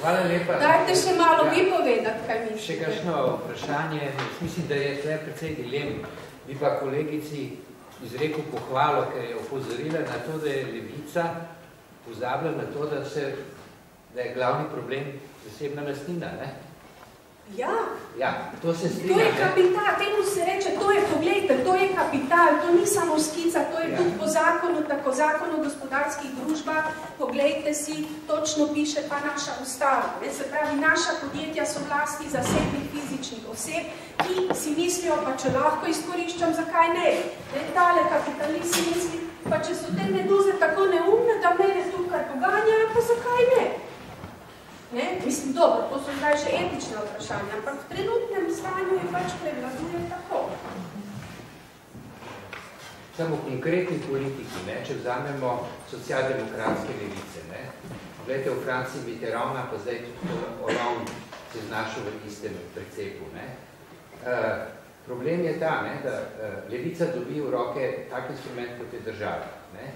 Hvala lepa.
Dajte še malo ja. vi povedati, kaj mislite.
Še kakšno vprašanje. Mislim, da je tle precej dilem. Bi pa kolegici izrekel pohvalo, ker je opozorila na to, da je levica pozabila na to, da, se, da je glavni problem zasebna lastnina. Ne?
Ja.
Ja, to se strinja.
To je kapital, temu se reče, to je, pogledajte, to je kapital, to ni samo skica, to je ja. tudi po zakonu, tako zakonu o gospodarskih družbah, pogledajte si, točno piše pa naša ustava. Ne? Se pravi, naša podjetja so vlasti zasebnih fizičnih oseb, ki si mislijo, pa če lahko izkoriščam, zakaj ne. ne tale kapitalist si misli, pa če so te meduze tako neumne, da mene tukaj poganjajo, pa zakaj ne? Ne? Mislim, dobro, to so zdaj še etične vprašanja, ampak v trenutnem stanju je pač prevladuje tako.
Samo v konkretni politiki, ne, če vzamemo socialdemokratske levice, ne, gledajte, v Franciji Mitterranda, pa zdaj tudi Hollande se znašel v istem precepu. Ne. Uh, problem je ta, ne, da uh, levica dobi v roke tak instrument, kot je država. Ne.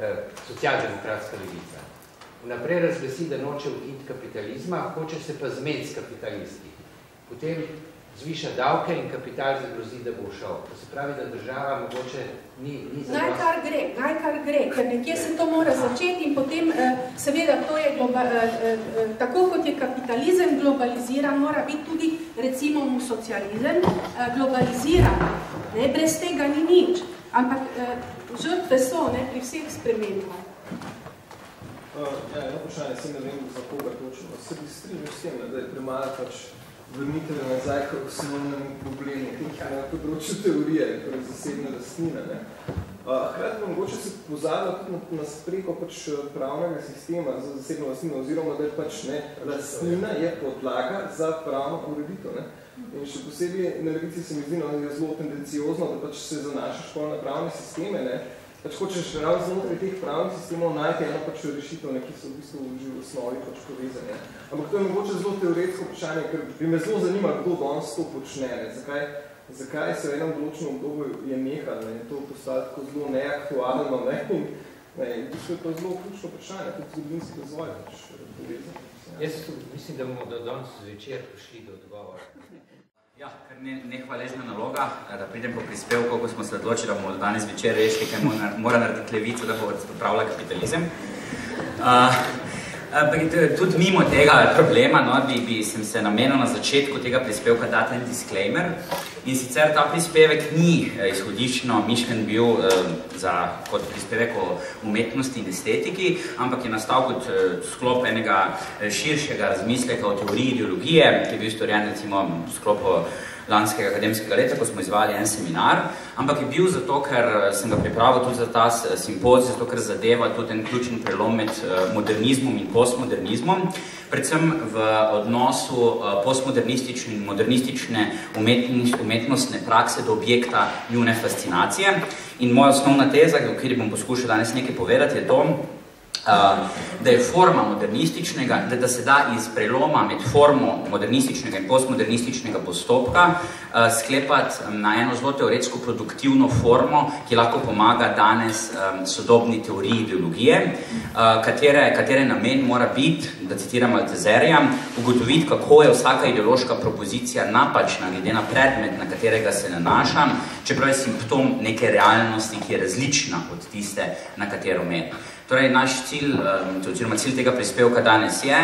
Uh, socialdemokratska levica. Vnaprej razglasi, da noče ukiti kapitalizma, hoče se pa zmed s kapitalisti. Potem zviša davke in kapital zagrozi, da bo šel. To se pravi, da država mogoče ni, ni za
Naj kar gre, naj kar gre, ker nekje se to mora začeti in potem eh, seveda to je globa, eh, eh, tako kot je kapitalizem globaliziran, mora biti tudi recimo mu socializem globaliziran. Ne, brez tega ni nič, ampak žrtve so ne, pri vseh spremembah.
Uh, ja, eno vprašanje, se ne vem, za koga točno. Se bi strinil s tem, da je premala pač vrnite nazaj k osnovnemu problemu, na področju teorije, torej zasebne lastnine. Ne. Hrati pa mogoče se pozavlja tudi na, na spreko pač pravnega sistema za zasebno lastnino, oziroma da je pač ne, lastnina je podlaga za pravno ureditev. Ne. In še posebej na levici se mi zdi no, zelo tendenciozno, da pač se zanašaš na pravne sisteme, ne, pač hočeš ravno znotraj teh pravnih sistemov najti eno pač rešitev, ki so v bistvu že v osnovi pač povezane. Ampak to je mogoče zelo teoretsko vprašanje, ker bi me zelo zanima, kdo danes to počne. Ne? Zakaj, zakaj se v enem določenem obdobju je nehal, ne? to postalo tako zelo neaktualno. Ne? In, ne? In to je pa zelo ključno vprašanje, tudi zgodovinski razvoj pač povezan.
Jaz mislim, da bomo do danes zvečer prišli do odgovora.
Ja, kar ne, nehvaležna naloga, eh, da pridem po prispevku, ko smo se odločili, da bomo danes večer rešili, kaj mora, narediti levico, da bo popravila kapitalizem. Uh, tudi mimo tega problema no, bi, bi sem se namenil na začetku tega prispevka dati en disclaimer. In sicer ta prispevek ni eh, izhodiščno mišljen bil eh, za, kot prispevek o umetnosti in estetiki, ampak je nastal kot eh, sklop enega eh, širšega razmisleka o teoriji ideologije, ki je bil storjen recimo v sklopu lanskega akademskega leta, ko smo izvali en seminar, ampak je bil zato, ker eh, sem ga pripravil tudi za ta simpozij, zato ker zadeva tudi en ključen prelom med eh, modernizmom in postmodernizmom, predvsem v odnosu eh, postmodernistične in modernistične umetnostne prakse do objekta njune fascinacije. In moja osnovna teza, v kateri bom poskušal danes nekaj povedati, je to, da je forma modernističnega, da, da se da iz preloma med formo modernističnega in postmodernističnega postopka uh, sklepati na eno zelo teoretsko produktivno formo, ki lahko pomaga danes um, sodobni teoriji ideologije, uh, katere, katere namen mora biti, da citiram Altezerja, ugotoviti, kako je vsaka ideološka propozicija napačna, glede na predmet, na katerega se nanaša, čeprav je simptom neke realnosti, ki je različna od tiste, na katero med. Torej, naš cilj, oziroma cilj tega prispevka danes je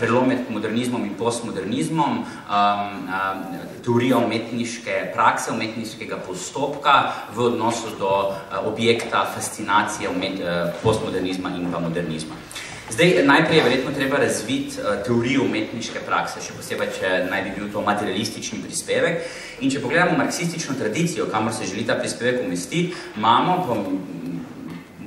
prelom med modernizmom in postmodernizmom, teorija umetniške prakse, umetniškega postopka v odnosu do objekta fascinacije postmodernizma in pa modernizma. Zdaj, najprej je verjetno treba razviti teorijo umetniške prakse, še posebej, če naj bi bil to materialistični prispevek. In če pogledamo marksistično tradicijo, kamor se želi ta prispevek umestiti, imamo,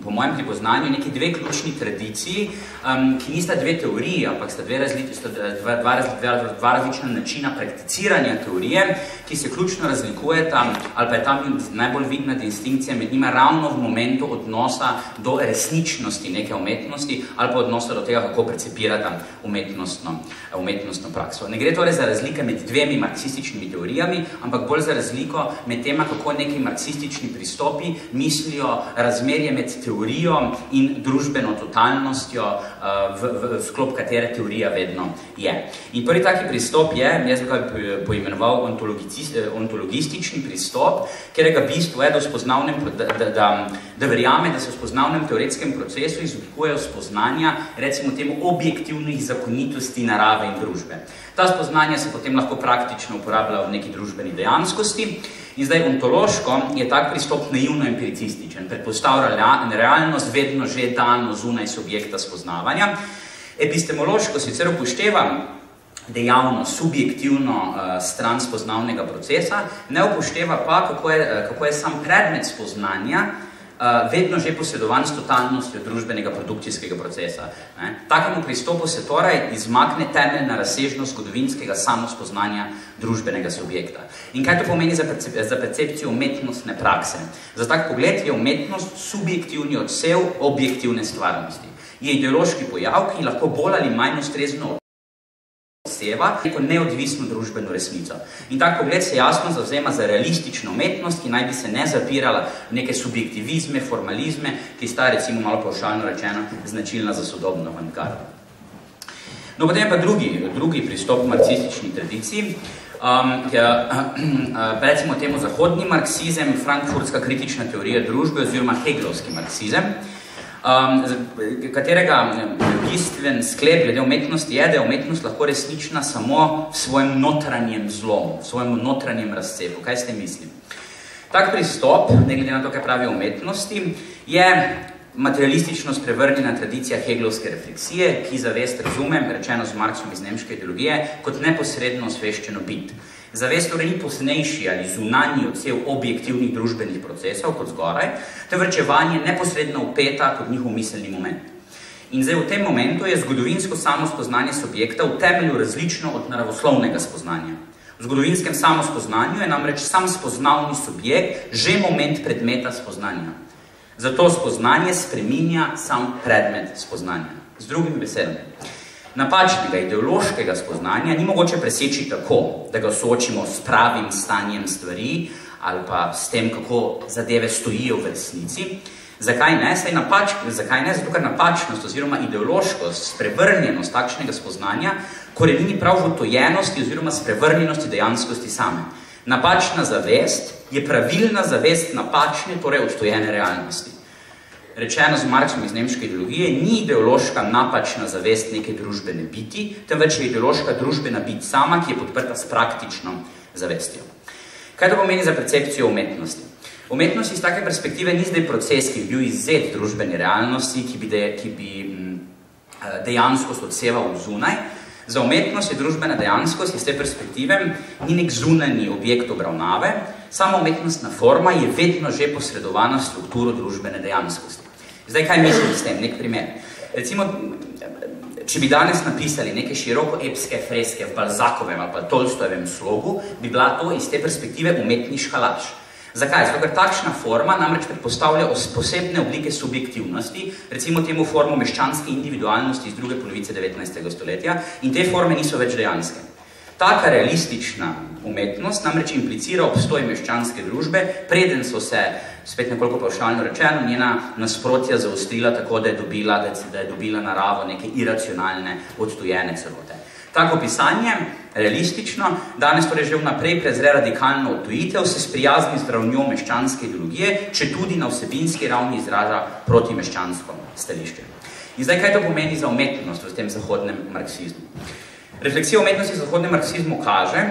po mojem pripoznanju, neki dve ključni tradiciji, um, ki nista dve teoriji, ampak sta dve razli, sta dva, dva, dva, dva različna načina prakticiranja teorije, ki se ključno razlikujeta, ali pa je tam najbolj vidna distinkcija med njima ravno v momentu odnosa do resničnosti neke umetnosti, ali pa odnosa do tega, kako percepirata umetnostno, umetnostno prakso. Ne gre torej za razlike med dvemi marksističnimi teorijami, ampak bolj za razliko med tema, kako neki marksistični pristopi mislijo razmerje med teorijami teorijo in družbeno totalnostjo, uh, v, v, sklop katere teorija vedno je. In prvi taki pristop je, jaz bi ga poimenoval ontologistični pristop, katerega bistvo je, da, da, da, da, da verjame, da se v spoznavnem teoretskem procesu izoblikujejo spoznanja, recimo temu objektivnih zakonitosti narave in družbe. Ta spoznanja se potem lahko praktično uporabljajo v neki družbeni dejanskosti. In zdaj ontološko je tak pristop naivno empiricističen, predpostavlja realnost vedno že dano zunaj subjekta spoznavanja. Epistemološko sicer upošteva dejavno, subjektivno uh, stran spoznavnega procesa, ne upošteva pa, kako je, uh, kako je sam predmet spoznanja uh, vedno že posedovan s totalnostjo družbenega produkcijskega procesa. Ne? Takemu pristopu se torej izmakne temeljna razsežnost zgodovinskega samospoznanja družbenega subjekta. In kaj to pomeni za, percep za percepcijo umetnostne prakse? Za tak pogled je umetnost subjektivni odsev objektivne stvarnosti. Je ideološki pojav, ki lahko bolj ali manj ustrezno seva neko neodvisno družbeno resnico. In tak pogled se jasno zavzema za realistično umetnost, ki naj bi se ne zapirala v neke subjektivizme, formalizme, ki sta recimo malo povšalno rečeno značilna za sodobno avantgardo. No, potem pa drugi, drugi pristop marksistični tradiciji, um, uh, recimo temu zahodni marksizem, frankfurtska kritična teorija družbe oziroma hegelovski marksizem, um, katerega bistven sklep glede umetnosti je, da je umetnost lahko resnična samo v svojem notranjem zlomu, v svojem notranjem razcepu. Kaj ste mislim? Tak pristop, ne glede na to, kaj pravi umetnosti, je materialistično sprevrnjena tradicija hegelovske refleksije, ki zavest razumem, rečeno z Marksom iz nemške ideologije, kot neposredno osveščeno bit. Zavest torej ni posnejši ali zunanji odsev objektivnih družbenih procesov kot zgoraj, te vrčevanje neposredno upeta kot njihov miselni moment. In zdaj v tem momentu je zgodovinsko samospoznanje subjekta v temelju različno od naravoslovnega spoznanja. V zgodovinskem samospoznanju je namreč sam spoznavni subjekt že moment predmeta spoznanja. Zato spoznanje spreminja sam predmet spoznanja. Z drugim besedami. Napačnega ideološkega spoznanja ni mogoče preseči tako, da ga soočimo s pravim stanjem stvari ali pa s tem, kako zadeve stojijo v resnici. Zakaj ne? Saj napač, zakaj ne? Zato, ker napačnost oziroma ideološkost, sprevrnjenost takšnega spoznanja korenini prav v otojenosti oziroma sprevrnjenosti dejanskosti same. Napačna zavest je pravilna zavest napačne, torej odtojene realnosti rečeno z Marksom iz nemške ideologije, ni ideološka napačna zavest neke družbene biti, temveč je ideološka družbena bit sama, ki je podprta s praktično zavestjo. Kaj to pomeni za percepcijo umetnosti? Umetnost iz take perspektive ni zdaj proces, ki bi bil izzet družbene realnosti, ki bi, de, ki bi m, eh, dejanskost odseval v zunaj. Za umetnost je družbena dejanskost iz te perspektive ni nek zunanji objekt obravnave, sama umetnostna forma je vedno že posredovana strukturo družbene dejanskosti. Zdaj, kaj mislim s tem? Nek primer. Recimo, če bi danes napisali neke široko epske freske v Balzakovem ali pa Tolstojevem slogu, bi bila to iz te perspektive umetniška laž. Zakaj? Zato, ker takšna forma namreč predpostavlja posebne oblike subjektivnosti, recimo temu formu meščanske individualnosti iz druge polovice 19. stoletja in te forme niso več dejanske. Taka realistična umetnost namreč implicira obstoj meščanske družbe, preden so se spet nekoliko pavšalno rečeno, njena nasprotja zaostrila tako, da je dobila, da je dobila naravo neke iracionalne, odtujene celote. Tako pisanje, realistično, danes torej že vnaprej prezre radikalno odtujitev, se sprijazni z ravnjo meščanske ideologije, če tudi na vsebinski ravni izraža proti meščansko stališče. In zdaj, kaj to pomeni za umetnost v tem zahodnem marksizmu? Refleksija umetnosti v zahodnem marksizmu kaže,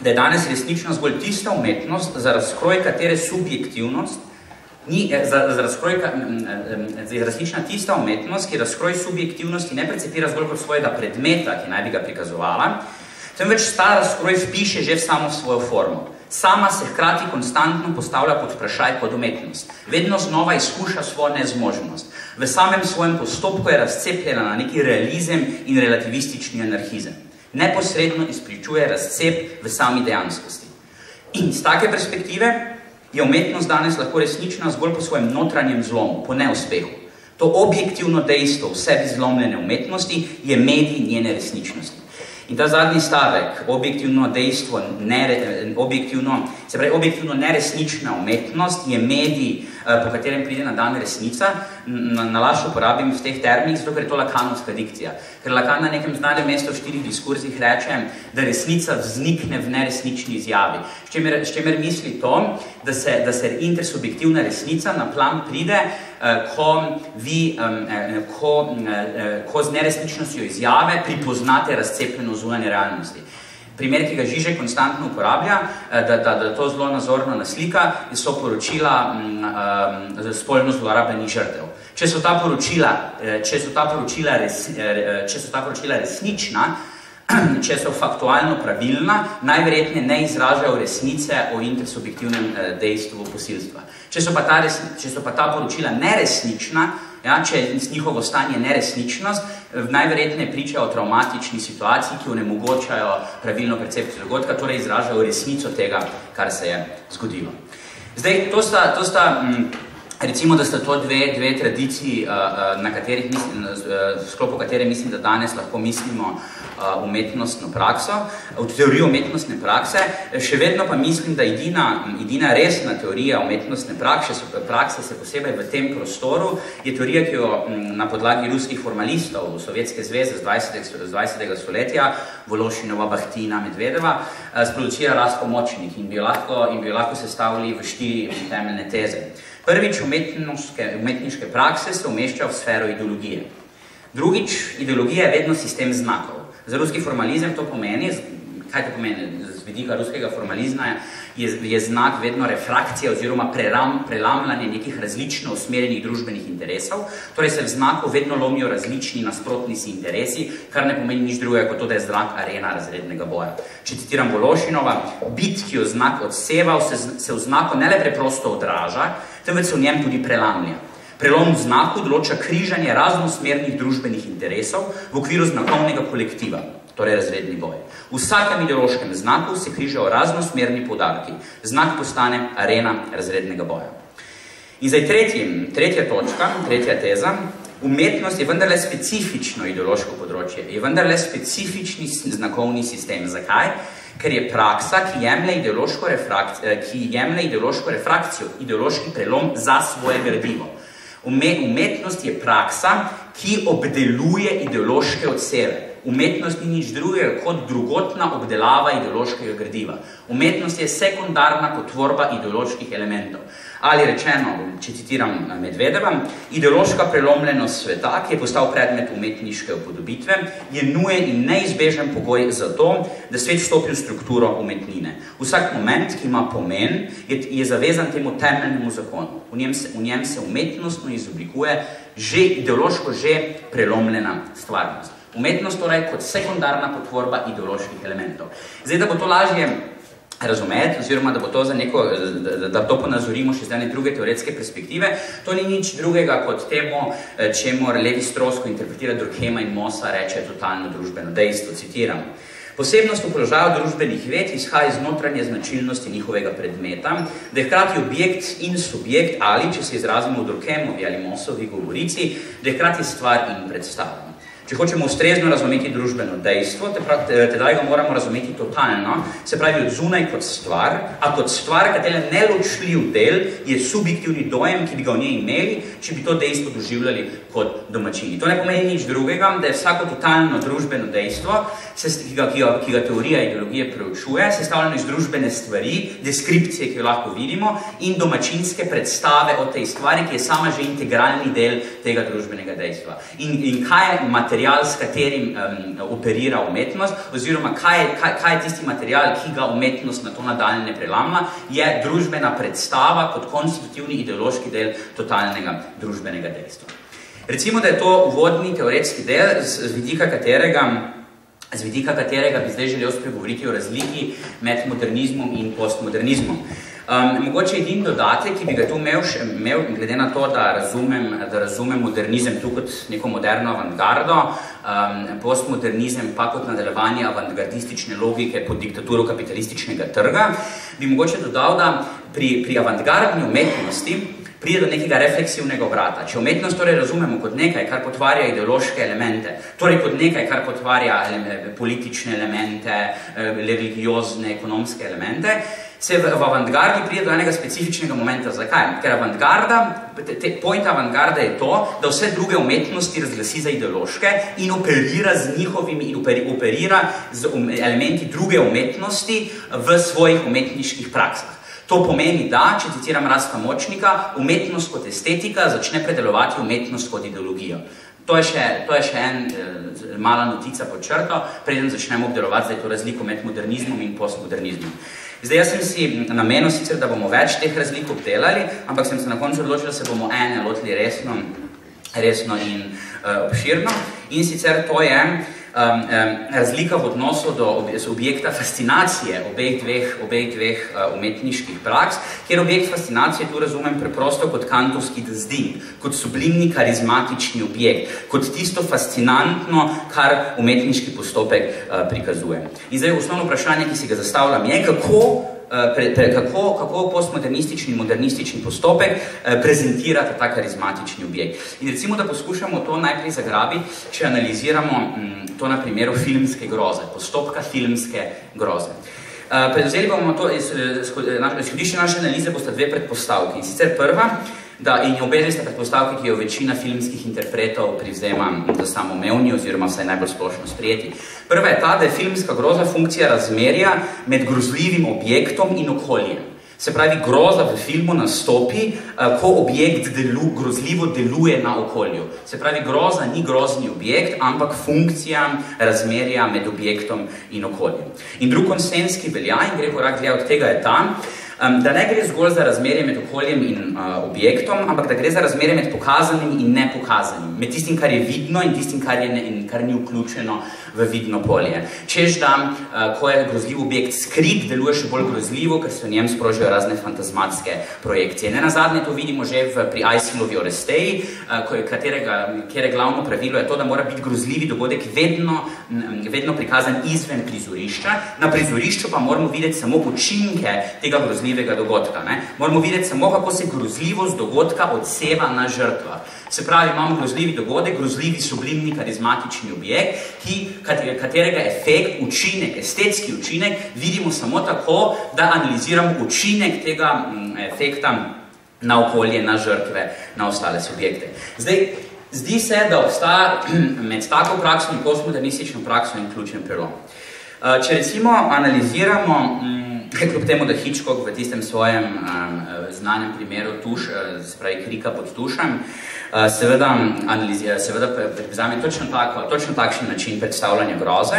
da je danes resnična zgolj tista umetnost, za razkroj katere subjektivnost ni, eh, za, za razkroj, za resnična tista umetnost, ki razkroj subjektivnosti ne percepira zgolj kot svojega predmeta, ki naj bi ga prikazovala, temveč ta razkroj vpiše že v samo svojo formo. Sama se hkrati konstantno postavlja pod vprašaj pod umetnost. Vedno znova izkuša svojo nezmožnost. V samem svojem postopku je razcepljena na neki realizem in relativistični anarhizem neposredno izpričuje razcep v sami dejanskosti. In iz take perspektive je umetnost danes lahko resnična zgolj po svojem notranjem zlomu, po neuspehu. To objektivno dejstvo v sebi zlomljene umetnosti je medij njene resničnosti. In ta zadnji stavek, objektivno dejstvo, nere, objektivno, se pravi, objektivno neresnična umetnost je medij, eh, po katerem pride na dan resnica, na, na laž uporabim v teh terminih, zato ker je to lakanovska dikcija. Ker Lakan na nekem znanem mestu v štirih diskurzih reče, da resnica vznikne v neresnični izjavi. S čemer, s čemer misli to, da se, da se intersubjektivna resnica na plan pride, eh, ko, vi, eh, ko, ko z neresničnostjo izjave pripoznate razcepljeno zunanje realnosti. Primer, ki ga Žiže konstantno uporablja, eh, da, da, da to zelo nazorno naslika, so poročila um, spolno zlorabljenih žrtev. Če so ta poročila, eh, če so ta poročila, res, če so ta poročila resnična, če so faktualno pravilna, najverjetneje ne izražajo resnice o intersubjektivnem eh, dejstvu posilstva. Če so pa ta, resni, če so pa ta poročila neresnična, ja, če je njihovo stanje neresničnost, eh, najverjetneje pričajo o traumatični situaciji, ki onemogočajo pravilno percepcijo dogodka, torej izražajo resnico tega, kar se je zgodilo. Zdaj, to sta, to sta mm, Recimo, da sta to dve, dve tradiciji, na katerih mislim, v sklopu katere mislim, da danes lahko mislimo umetnostno prakso, v teorijo umetnostne prakse. Še vedno pa mislim, da edina, edina resna teorija umetnostne prakse, prakse se posebej v tem prostoru, je teorija, ki jo na podlagi ruskih formalistov v Sovjetske zveze z 20. 20. stoletja, Vološinova, Bahtina, Medvedeva, sproducira Rastko Močnik in bi jo lahko, in bi jo lahko sestavili v štiri temeljne teze. Prvič, umetniške prakse se umeščajo v sfero ideologije. Drugič, ideologija je vedno sistem znakov. Za ruski formalizem to pomeni, kaj to pomeni z vidika ruskega formalizma, je, je znak vedno refrakcija oziroma preram, prelamljanje nekih različno usmerjenih družbenih interesov, torej se v znaku vedno lomijo različni nasprotni si interesi, kar ne pomeni nič drugega kot to, da je znak arena razrednega boja. Če citiram Vološinova, bit, ki jo znak odseval, se, se v znaku ne le preprosto odraža, temveč se v njem tudi prelamlja. Prelom v znaku določa križanje raznosmernih družbenih interesov v okviru znakovnega kolektiva, torej razredni boj. V vsakem ideološkem znaku se križajo raznosmerni podarki. Znak postane arena razrednega boja. In zdaj tretja točka, tretja teza, umetnost je vendarle specifično ideološko področje, je vendarle specifični znakovni sistem. Zakaj? Ker je praksa, ki jemlje ideološko, eh, ki jemlje ideološko refrakcijo, ideološki prelom za svoje gradivo. Umetnost je praksa, ki obdeluje ideološke odseve. Umetnost ni nič drugega kot drugotna obdelava ideološkega gradiva. Umetnost je sekundarna potvorba ideoloških elementov. Ali rečeno, če citiram Medvedeva, ideološka prelomljenost sveta, ki je postal predmet umetniške upodobitve, je nujen in neizbežen pogoj za to, da svet vstopi v strukturo umetnine. Vsak moment, ki ima pomen, je, je zavezan temu temeljnemu zakonu. V njem, se, v njem se umetnostno izoblikuje že ideološko že prelomljena stvarnost. Umetnost torej kot sekundarna potvorba ideoloških elementov. Zdaj, da bo to lažje razumeti, oziroma da bo to za neko, da, da to ponazorimo še z ene druge teoretske perspektive, to ni nič drugega kot temu, eh, čemu Levi Strosko interpretira Durkheima in Mosa reče totalno družbeno dejstvo, citiram. Posebnost v položaju družbenih ved izhaja iz notranje značilnosti njihovega predmeta, da je hkrati objekt in subjekt ali, če se izrazimo v Durkheimovi ali Mosovi govorici, da je hkrati stvar in predstavljeno. Če hočemo ustrezno razumeti družbeno dejstvo, tedaj ga moramo razumeti totalno, se pravi od zunaj kot stvar, a kot stvar, katera neločljiv del je subjektivni dojem, ki bi ga v njej imeli, če bi to dejstvo doživljali kot domačini. To ne pomeni nič drugega, da je vsako totalno družbeno dejstvo, ki ga, ki ga, ki ga teorija ideologije preučuje, sestavljeno iz družbene stvari, deskripcije, ki jo lahko vidimo, in domačinske predstave o tej stvari, ki je sama že integralni del tega družbenega dejstva. In, in kaj je material material, s katerim um, operira umetnost, oziroma kaj, kaj, kaj je tisti material, ki ga umetnost na to nadaljne prelamla, je družbena predstava kot konstitutivni ideološki del totalnega družbenega dejstva. Recimo, da je to uvodni teoretski del, z, z vidika katerega z vidika katerega bi zdaj želel spregovoriti o razliki med modernizmom in postmodernizmom. Um, mogoče edin dodatek, ki bi ga tu imel, imel, glede na to, da razumem, da razumem modernizem tu kot neko moderno avantgardo, um, postmodernizem pa kot nadaljevanje avantgardistične logike pod diktaturo kapitalističnega trga, bi mogoče dodal, da pri, pri avantgardni umetnosti pride do nekega refleksivnega obrata. Če umetnost torej razumemo kot nekaj, kar potvarja ideološke elemente, torej kot nekaj, kar potvarja ele politične elemente, religiozne, ekonomske elemente, se v, v avantgardi pride do enega specifičnega momenta. Zakaj? Ker avantgarda, te, point avantgarda je to, da vse druge umetnosti razglasi za ideološke in operira z njihovimi, in operira z um, elementi druge umetnosti v svojih umetniških praksah. To pomeni, da, če citiram Raska Močnika, umetnost kot estetika začne predelovati umetnost kot ideologijo. To je še, to je še en eh, mala notica pod črto, preden začnemo obdelovati to razliko med modernizmom in postmodernizmom. Zdaj, jaz sem si namenil sicer, da bomo več teh razlik obdelali, ampak sem se na koncu odločil, da se bomo ene lotili resno, resno in uh, obširno. In sicer to je, um, um, razlika v odnosu do objekta fascinacije obeh dveh, obeh dveh uh, umetniških praks, kjer objekt fascinacije tu razumem preprosto kot kantovski dzdin, kot sublimni karizmatični objekt, kot tisto fascinantno, kar umetniški postopek uh, prikazuje. In zdaj osnovno vprašanje, ki si ga zastavljam, je, kako pre, pre, kako, kako postmodernistični in modernistični postopek eh, prezentirata ta karizmatični objekt. In recimo, da poskušamo to najprej zagrabiti, če analiziramo m, mm, to na primeru filmske groze, postopka filmske groze. Uh, predvzeli bomo to, izhodišče naše analize bosta dve predpostavki. In sicer prva, da in obedli sta predpostavki, ki jo večina filmskih interpretov privzema za samomevni oziroma vsaj najbolj splošno sprijeti. Prva je ta, da je filmska groza funkcija razmerja med grozljivim objektom in okoljem. Se pravi, groza v filmu nastopi, eh, ko objekt delu, grozljivo deluje na okolju. Se pravi, groza ni grozni objekt, ampak funkcija razmerja med objektom in okoljem. In drug konsens, ki velja in gre korak dlje od tega, je ta, um, da ne gre zgolj za razmerje med okoljem in uh, objektom, ampak da gre za razmerje med pokazanim in nepokazanim, med tistim, kar je vidno in tistim, kar, je ne, in kar ni vključeno v vidno polje. Čež da, uh, ko je grozljiv objekt skrit, deluje še bolj grozljivo, ker se v njem sprožijo razne fantazmatske projekcije. Ne nazadnje to vidimo že v, pri Aisilovi Oresteji, uh, katerega, kjer je glavno pravilo je to, da mora biti grozljivi dogodek vedno, m, vedno prikazan izven prizorišča. Na prizorišču pa moramo videti samo počinke tega grozljivega dogodka. Ne? Moramo videti samo, kako se grozljivost dogodka odseva na žrtva. Se pravi, imamo grozljivi dogodek, grozljivi sublimni karizmatični objekt, ki, katerega efekt, učinek, estetski učinek vidimo samo tako, da analiziramo učinek tega mm, efekta na okolje, na žrtve, na ostale subjekte. Zdaj, zdi se, da obstaja med tako prakso in postmodernistično prakso in ključen prelom. Uh, če recimo analiziramo mm, kljub temu, da Hitchcock v tistem svojem um, znanem primeru tuš, uh, spravi krika pod tušem, uh, seveda, analizira, seveda prevzame točno, tako, točno takšen način predstavljanja groze,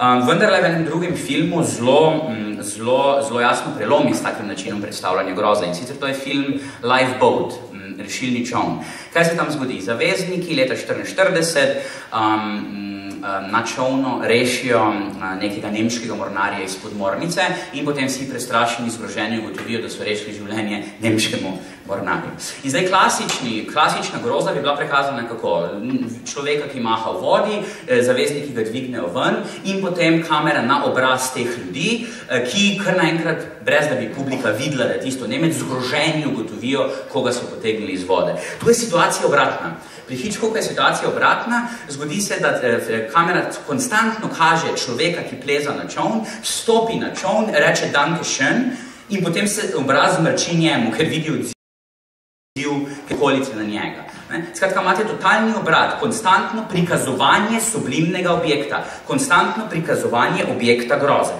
um, vendar le v enem drugim filmu zelo, um, zelo, zelo jasno prelomi s takim načinom predstavljanja groze. In sicer to je film Lifeboat, um, rešilni čovn. Kaj se tam zgodi? Zavezniki leta 1944, um, Eh, na čovno rešijo eh, nekega nemškega mornarja iz podmornice in potem vsi prestrašeni zgroženi ugotovijo, da so rešili življenje nemškemu mornarju. In zdaj klasični, klasična groza bi bila prikazana kako? Človeka, ki maha v vodi, eh, zavezniki ga dvignejo ven in potem kamera na obraz teh ljudi, ki kar naenkrat, brez da bi publika videla, da je tisto Nemec, zgroženi ugotovijo, koga so potegnili iz vode. Tu je situacija obratna. Pri Hitchcocku je situacija obratna, zgodi se, da eh, kamera konstantno kaže človeka, ki pleza na čovn, stopi na čovn, reče danke schön in potem se obraz mrči njemu, ker vidi odziv kolice na njega. Ne? Skratka, imate totalni obrat, konstantno prikazovanje sublimnega objekta, konstantno prikazovanje objekta groze.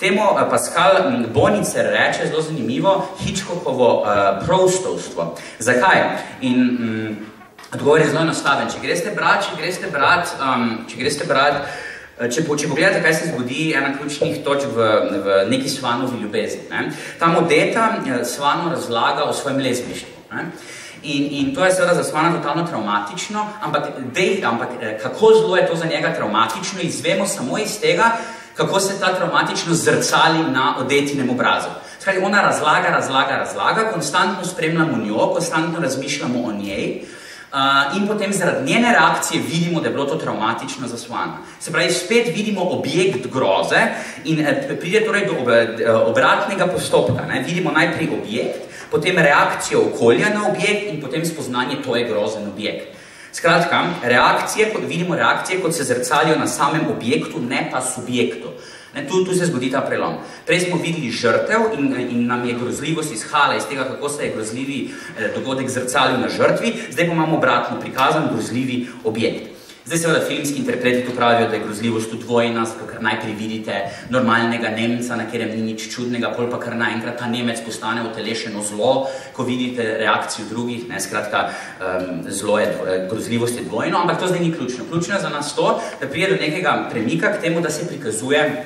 Temu eh, Pascal Bonicer reče zelo zanimivo Hitchcockovo uh, prostovstvo. Zakaj? In, um, Odgovor je zelo enostaven. Če greste brat, če greste brat, um, če greste brat, eh, če, če pogledate, kaj se zgodi, ena ključnih točk v, v neki svanovi ljubezni. Ne? Ta modeta eh, svano razlaga o svojem lezbištvu. Ne? In, in to je seveda za svana totalno traumatično, ampak, dej, ampak eh, kako zelo je to za njega traumatično, izvemo samo iz tega, kako se ta traumatično zrcali na odetinem obrazu. Skratka, ona razlaga, razlaga, razlaga, konstantno spremljamo njo, konstantno razmišljamo o njej, Uh, in potem zaradi njene reakcije vidimo, da je bilo to traumatično za Svana. Se pravi, spet vidimo objekt groze in eh, pride torej do ob, obratnega postopka. Ne? Vidimo najprej objekt, potem reakcijo okolja na objekt in potem spoznanje, to je grozen objekt. Skratka, reakcije, vidimo reakcije, kot se zrcalijo na samem objektu, ne pa subjektu. Ne, tu, tu se zgodi ta prelom. Prej smo videli žrtev in, in nam je grozljivost izhala iz tega, kako se je grozljivi eh, dogodek zrcalil na žrtvi, zdaj pa imamo obratno prikazan grozljivi objekt. Zdaj seveda filmski interpreti tu pravijo, da je grozljivost udvojena, zato ker najprej vidite normalnega Nemca, na katerem ni nič čudnega, pol pa kar naenkrat ta Nemec postane utelešeno zlo, ko vidite reakcijo drugih, ne, skratka, um, zlo je, grozljivost je dvojno, ampak to zdaj ni ključno. Ključno je za nas to, da prije do nekega premika k temu, da se prikazuje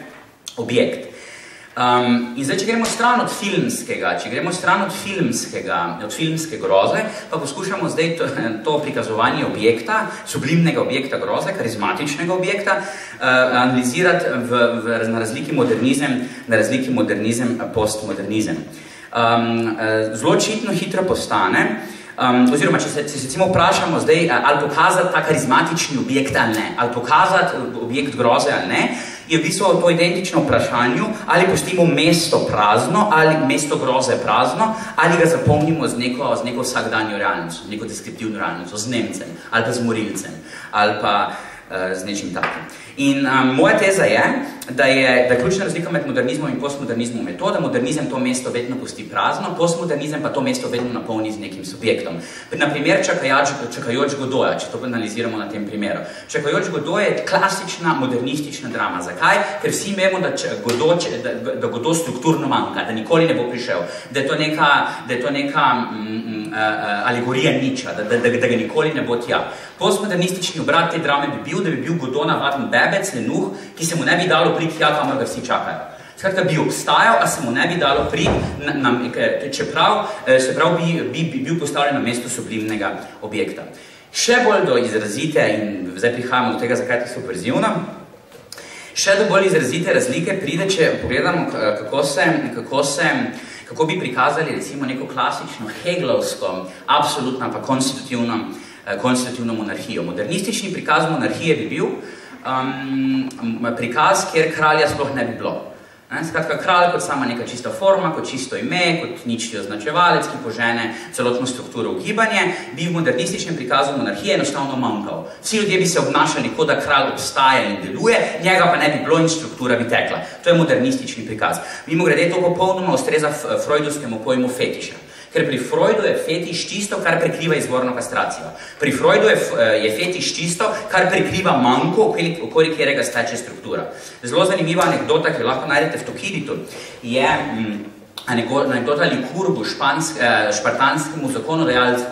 objekt. Um, in zdaj, če gremo stran od filmskega, če gremo stran od filmskega, od filmske groze, pa poskušamo zdaj to, to prikazovanje objekta, sublimnega objekta groze, karizmatičnega objekta, uh, analizirati v, v, na razliki modernizem, na razliki modernizem, postmodernizem. Um, zelo očitno hitro postane, um, oziroma, če se, če se recimo vprašamo zdaj, ali pokazati ta karizmatični objekt ali ne, ali pokazati objekt groze ali ne, je v bistvu to identično vprašanju, ali pustimo mesto prazno, ali mesto groze prazno, ali ga zapomnimo z neko, z neko vsakdanjo realnostjo, neko deskriptivno realnostjo, z Nemcem, ali pa z morilcem, ali pa uh, z nečim takim. In um, moja teza je, da je, da ključna razlika med modernizmom in postmodernizmom je to, da modernizem to mesto vedno pusti prazno, postmodernizem pa to mesto vedno napolni z nekim subjektom. Na primer, čakajoč, čakajoč Godoja, če to analiziramo na tem primeru. Čakajoč Godoja je klasična modernistična drama. Zakaj? Ker vsi vemo, da, Godo, da, da Godo strukturno manjka, da nikoli ne bo prišel, da je to neka, da je to neka mm, mm, uh, alegorija niča, da, da, da, da ga nikoli ne bo tja. Postmodernistični obrat te drame bi bil, da bi bil Godo navaden bebec, lenuh, ki se mu ne bi dalo priti tja, kamor ga vsi čakajo. Skratka, bi obstajal, a se mu ne bi dalo priti, na, na, čeprav, čeprav bi, bi, bi bil postavljen na mesto sublimnega objekta. Še bolj do izrazite, in zdaj prihajamo do tega, zakaj je to subverzivno, še do bolj izrazite razlike pride, če pogledamo, kako se, kako se, kako bi prikazali recimo neko klasično heglovsko, absolutno pa konstitutivno, konstitutivno monarhijo. Modernistični prikaz monarhije bi bil, um, prikaz, kjer kralja sploh ne bi bilo. Ne? Skratka, kralj kot sama neka čista forma, kot čisto ime, kot ničti označevalec, ki požene celotno strukturo v gibanje, bi v modernističnem prikazu monarhije enostavno manjkal. Vsi ljudje bi se obnašali, kot da kralj obstaja in deluje, njega pa ne bi bilo in struktura bi tekla. To je modernistični prikaz. Mimo grede, to popolnoma ustreza freudovskemu pojmu fetiša. Ker pri Freudu je fetiš tisto, kar prekriva izvorno kastracijo. Pri Freudu je, eh, je fetiš tisto, kar prekriva manjko, okoli katerega steče struktura. Zelo zanimiva anekdota, ki jo lahko najdete v Tokiditu, je mm, anekdota Likurbu, špansk, eh, špartanskemu zakonodajalcu.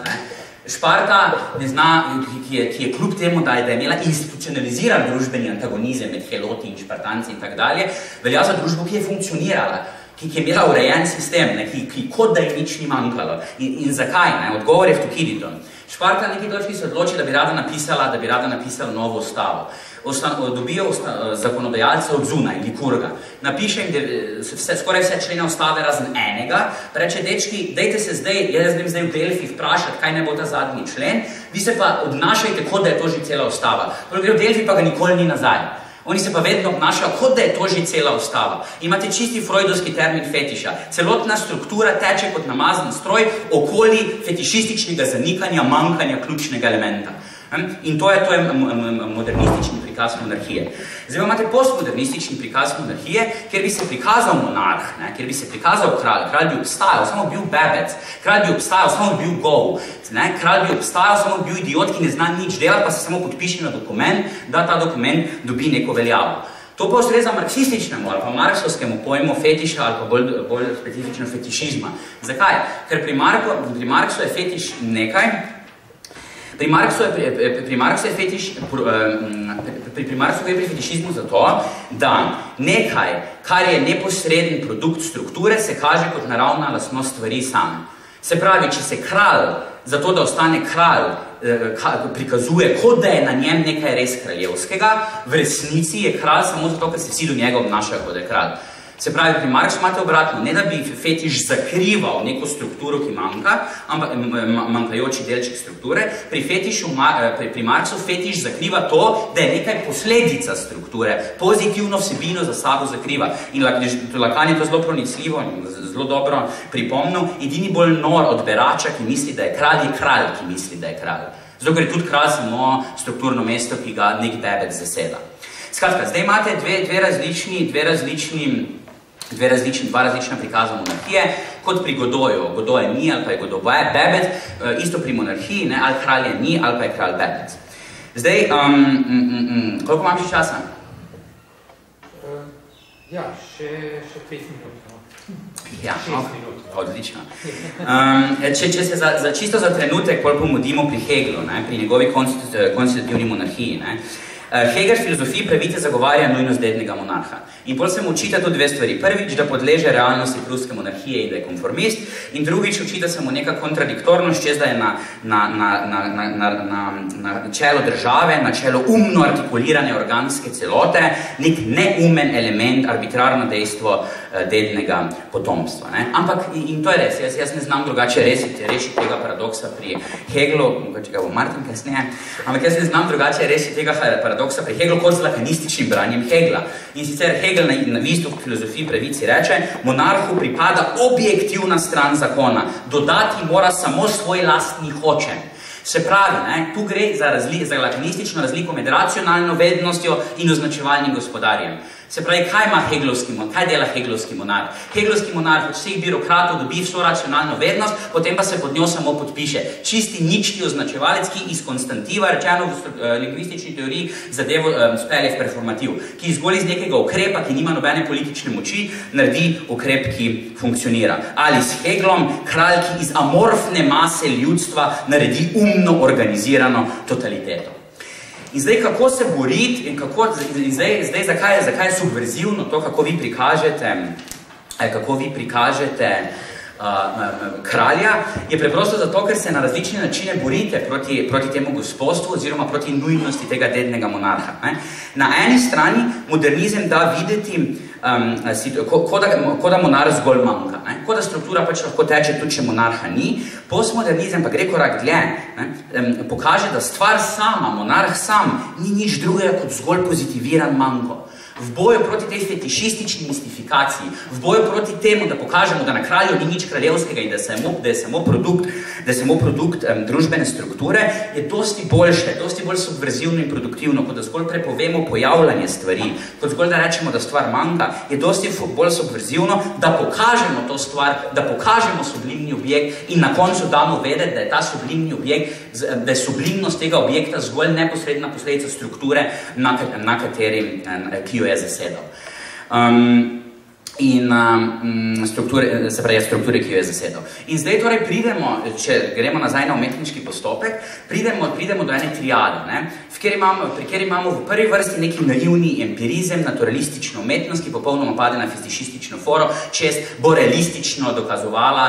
Šparta, ne zna, ki, je, ki je kljub temu, da je, da je imela institucionaliziran družbeni antagonizem med Heloti in Špartanci in tak dalje, velja za družbo, ki je funkcionirala ki, ki je imela urejen sistem, ne, ki, ki kot da je nič ni manjkalo. In, in zakaj? Ne? Odgovor je v Tukididon. Šparta na neki točki se odloči, da bi rada napisala, da bi rada napisala novo ustavo. Osta, dobijo osta, zakonodajalce od zunaj, Likurga. Napiše jim vse, skoraj vse člene ustave razen enega, reče, dečki, dejte se zdaj, jaz grem zdaj v Delfi vprašati, kaj ne bo ta zadnji člen, vi se pa obnašajte, kot da je to že cela ustava. Prvo gre v Delfi, pa ga nikoli ni nazaj. Oni se pa vedno obnašajo, kot da je to že cela ustava. Imate čisti freudovski termin fetiša. Celotna struktura teče kot namazan stroj okoli fetišističnega zanikanja, manjkanja ključnega elementa. In to je, to je modernistični prikaz monarhije. Zdaj imate postmodernistični prikaz monarhije, kjer bi se prikazal monarh, ne, kjer bi se prikazal kralj, kralj bi obstajal, samo bil bebec, kralj bi obstajal, samo bil gol, ne, kralj bi obstajal, samo bil idiot, ki ne zna nič delati, pa se samo podpiše na dokument, da ta dokument dobi neko veljavo. To pa ustreza marksističnemu ali pa marksovskemu pojmu fetiša ali pa bolj, bolj specifično fetišizma. Zakaj? Ker pri, Marko, pri Marksu je fetiš nekaj, Pri Marksu je, pri, pri Marksu je fetiš, pri, pri Marksu je pri fetišizmu zato, da nekaj, kar je neposreden produkt strukture, se kaže kot naravna lastnost stvari sam. Se pravi, če se kralj, zato da ostane kralj, eh, prikazuje, kot da je na njem nekaj res kraljevskega, v resnici je kralj samo zato, ker se vsi do njega obnašajo, kot je kralj. Se pravi, pri Marksu imate obratno, ne da bi fetiš zakrival neko strukturo, ki manjka, ampak manjkajoči delček strukture, pri, fetišu, eh, pri, pri Marksu fetiš zakriva to, da je nekaj posledica strukture, pozitivno vsebino za sabo zakriva. In Lakan je to zelo pronicljivo in zelo dobro pripomnil, edini bolj nor od berača, ki misli, da je kralj, je kralj, ki misli, da je kralj. Zato, ker je tudi kralj samo strukturno mesto, ki ga nek bebec zaseda. Skratka, zdaj imate dve, dve različni, dve različni dve različni, dva različna prikaza monarhije, kot pri Godoju. Godoje ni, ali pa je Godoj bebec, eh, isto pri monarhiji, ne, ali kralje ni, ali pa je kralj bebec. Zdaj, um, mm, mm, mm, koliko imam še časa?
Uh, ja, še, še pet minut. No.
Ja, no, odlično. Um, če, če se za, za, čisto za trenutek pol pomodimo pri Heglu, ne, pri njegovi konstitutivni monarhiji, ne, Hegel v filozofiji pravice zagovarja nujnost dednega monarha. In bolj se mu učita tudi dve stvari. Prvič, da podleže realnosti pruske monarhije in da je konformist, in drugič, učita se mu neka kontradiktornost, čez da je na, na, na, na, na, na, na, na čelo države, na čelo umno artikulirane organske celote, nek neumen element, arbitrarno dejstvo uh, dednega potomstva. Ne? Ampak, in, to je res, jaz, jaz ne znam drugače rešiti, rešiti tega paradoksa pri Hegelu, mogoče ga bo Martin kasneje, ampak jaz ne znam drugače rešiti tega paradoksa pri Hegelu kot z lakanističnim branjem Hegla. In sicer Hegel na, na vistu v filozofiji pravici reče, monarhu pripada objektivna stran zakona, dodati mora samo svoj lastni hoče. Se pravi, ne, tu gre za, razli, za lakanistično razliko med racionalno vednostjo in označevalnim gospodarjem. Se pravi, kaj ima Heglovski monarh, kaj dela Heglovski monarh? Heglovski monarh od vseh birokratov dobi vso racionalno vednost, potem pa se pod njo samo podpiše. Čisti ničti označevalec, ki iz Konstantiva, rečeno v uh, lingvistični teoriji, zadevo um, spelje v performativ, ki zgolj iz nekega ukrepa, ki nima nobene politične moči, naredi ukrep, ki funkcionira. Ali s Heglom, kralj, ki iz amorfne mase ljudstva naredi umno organizirano totaliteto. In zdaj, kako se boriti in, kako, in zdaj, zdaj zakaj, zakaj je subverzivno to, kako vi prikažete, kako vi prikažete uh, kralja, je preprosto zato, ker se na različne načine borite proti, proti temu gospodstvu oziroma proti nujnosti tega dednega monarha. Ne? Na eni strani modernizem da videti, um, kot ko da, ko da monarh zgolj manjka, ne? kot da struktura pač lahko teče tudi, če monarha ni. Postmodernizem pa gre korak dlje, ne? Um, pokaže, da stvar sama, monarh sam, ni nič drugega kot zgolj pozitiviran manjko. V boju proti tej fetišistični mistifikaciji, v boju proti temu, da pokažemo, da na kralju ni nič kraljevskega in da, samo, da je samo produkt, da je samo produkt um, družbene strukture, je dosti boljše, dosti bolj subverzivno in produktivno, kot da zgolj prepovemo pojavljanje stvari, kot zgolj da rečemo, da stvar manjka, je dosti bolj subverzivno, da pokažemo to stvar, da pokažemo sublimni objekt in na koncu damo vedeti, da je ta sublimni objekt, da je sublimnost tega objekta zgolj neposredna posledica strukture, na, na kateri, ki jo je zasedal. Um, in um, strukture, se pravi, strukture, ki jo je zasedal. In zdaj torej pridemo, če gremo nazaj na umetniški postopek, pridemo, pridemo do ene triade, ne, v kjer imamo, pri kjer imamo v prvi vrsti neki naivni empirizem, naturalistično umetnost, ki popolnoma pade na fetišistično foro, čez bo realistično dokazovala,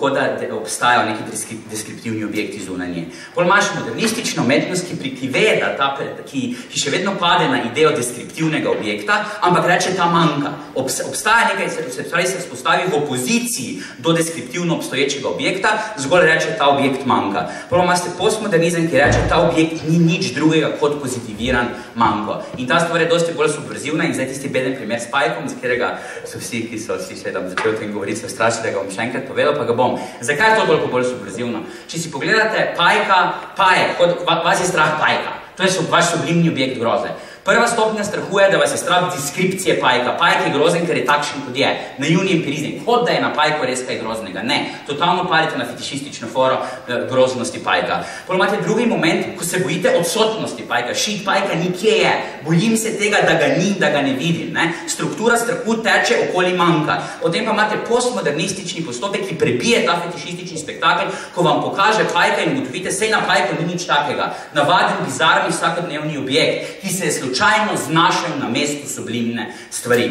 kot da obstajajo neki deskriptivni objekti zunanje. Pol imaš modernistično umetnost, ki prikve, da ta, ki, ki še vedno pade na idejo deskriptivnega objekta, ampak reče ta manjka. Obs, obstaja nekaj, se, se, spostavi v opoziciji do deskriptivno obstoječega objekta, zgolj reče ta objekt manjka. Pol imate postmodernizem, ki reče ta objekt ni nič drugega kot pozitiviran manjko. In ta stvar je dosti bolj subverzivna in zdaj tisti beden primer s pajkom, z katerega so vsi, ki so slišali, da bom začel o tem govoriti, so strašni, da ga bom še enkrat povedal, pa ga bom. Zakaj je to toliko bolj subverzivno? Če si pogledate pajka, pajek, kot vas je strah pajka. To je vaš sublimni objekt groze. Prva stopnja strahu je, da vas je strah deskripcije pajka. Pajk je grozen, ker je takšen, kot je. Naivni empirizem. Kot da je na pajku res kaj groznega. Ne. Totalno palite na fetišistično foro eh, groznosti pajka. Potem imate drugi moment, ko se bojite odsotnosti pajka. Šit pajka nikje je. Bojim se tega, da ga ni, da ga ne vidim. Ne. Struktura strahu teče okoli manjka. Potem pa imate postmodernistični postopek, ki prebije ta fetišistični spektakel, ko vam pokaže pajka in ugotovite, sej na pajku ni nič takega. Navaden, bizarni, vsakodnevni objekt, ki se je slučajno slučajno znašel na mestu sublimne stvari.